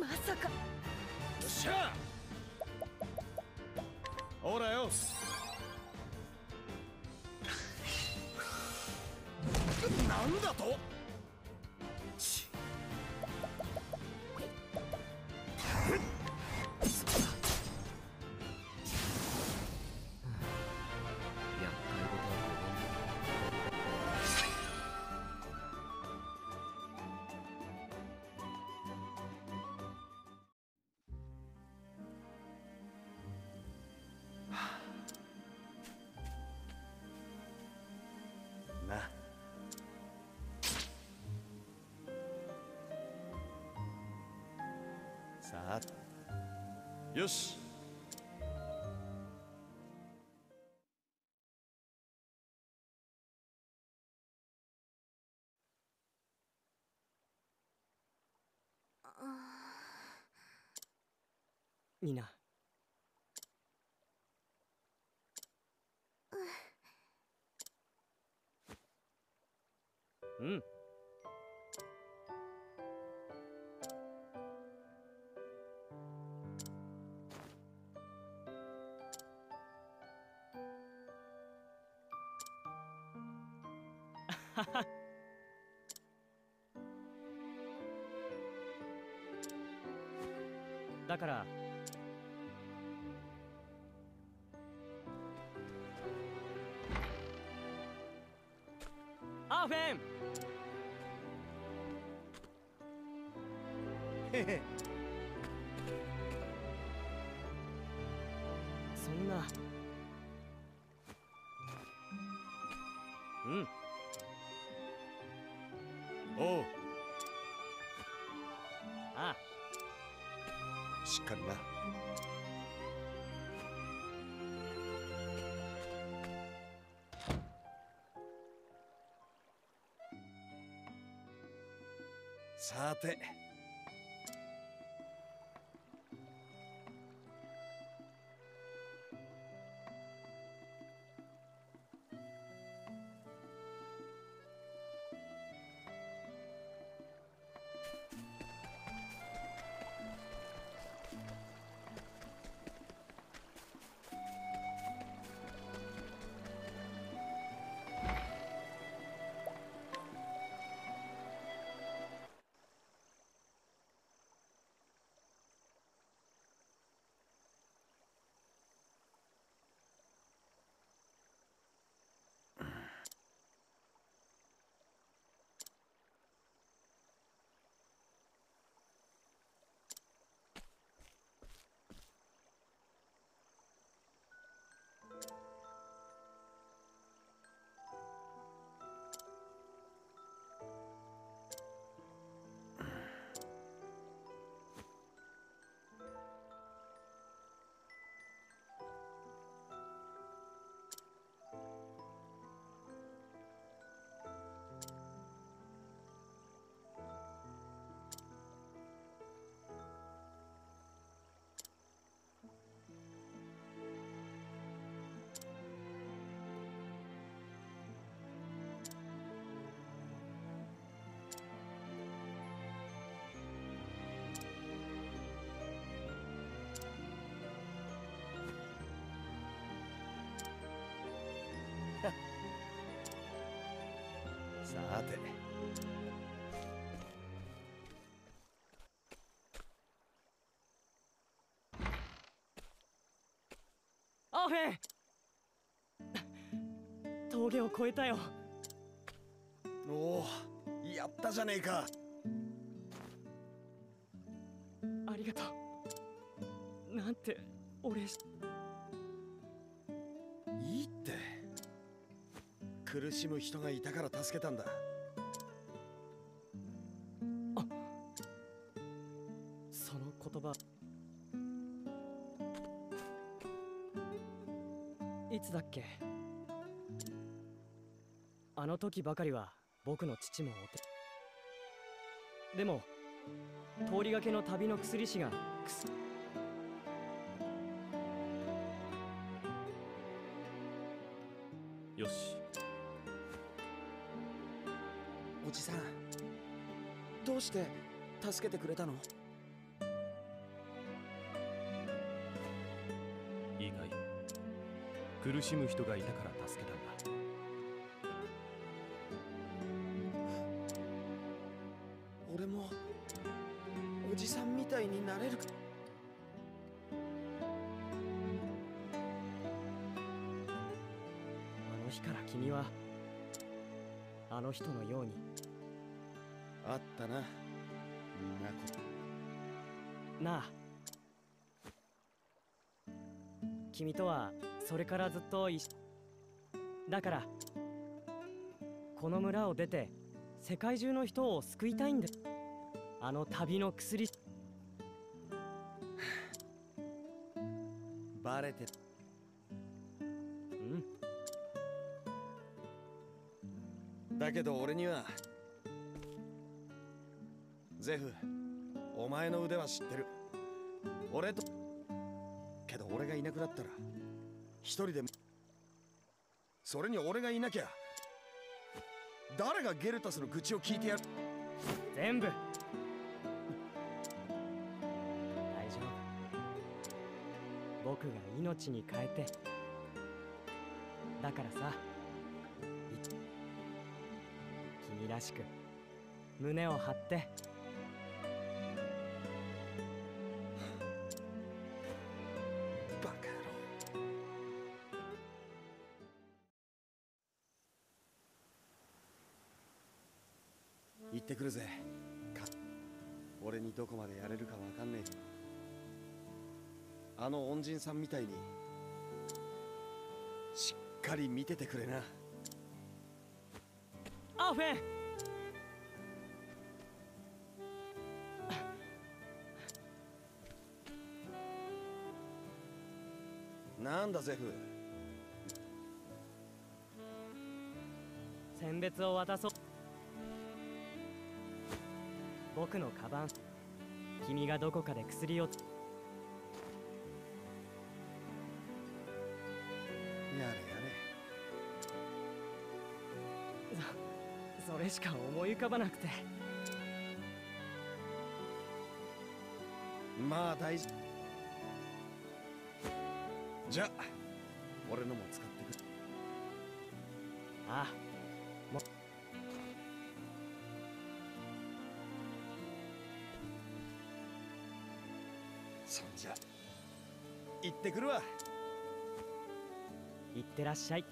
まさか。よっしゃ。ほらよ なんだと？さあよし。ニナ。う だからアーフェン。へ へしっかりな。さて。て。アーフェン。峠を越えたよ。おおやったじゃねえか。ありがとう。なんて俺。しいいって。苦しむ人がいたから助けたんだつだっけ？あの時ばかりは僕の父もおてでも通りがけの旅の薬師がくす。よし。おじさんどうして助けてくれたの？苦しむ人がいたから助けたんだ。俺もおじさんみたいになれる。かあの日から君はあの人のように。あったな。なこなあ。君とはそれからずっと一緒。だからこの村を出て世界中の人を救いたいんだあの旅の薬。バレてうん。だけど俺にはゼフお前の腕は知ってる。俺とけど俺がいなくなったら一人でそれに俺がいなきゃ。誰がゲルタスの愚痴を聞いてやる。全部。大丈夫。僕が命に変えて。だからさ。君らしく胸を張って。くるぜ。か俺にどこまでやれるかわかんねえ。あの恩人さんみたいにしっかり見ててくれな。アーフェン。なんだゼフ。選別を渡そう僕のカバン。君がどこかで薬を。やれやそそれしか思い浮かばなくて。れまあ大事。じゃあ俺のも使ってくああってくるわ。行ってらっしゃい。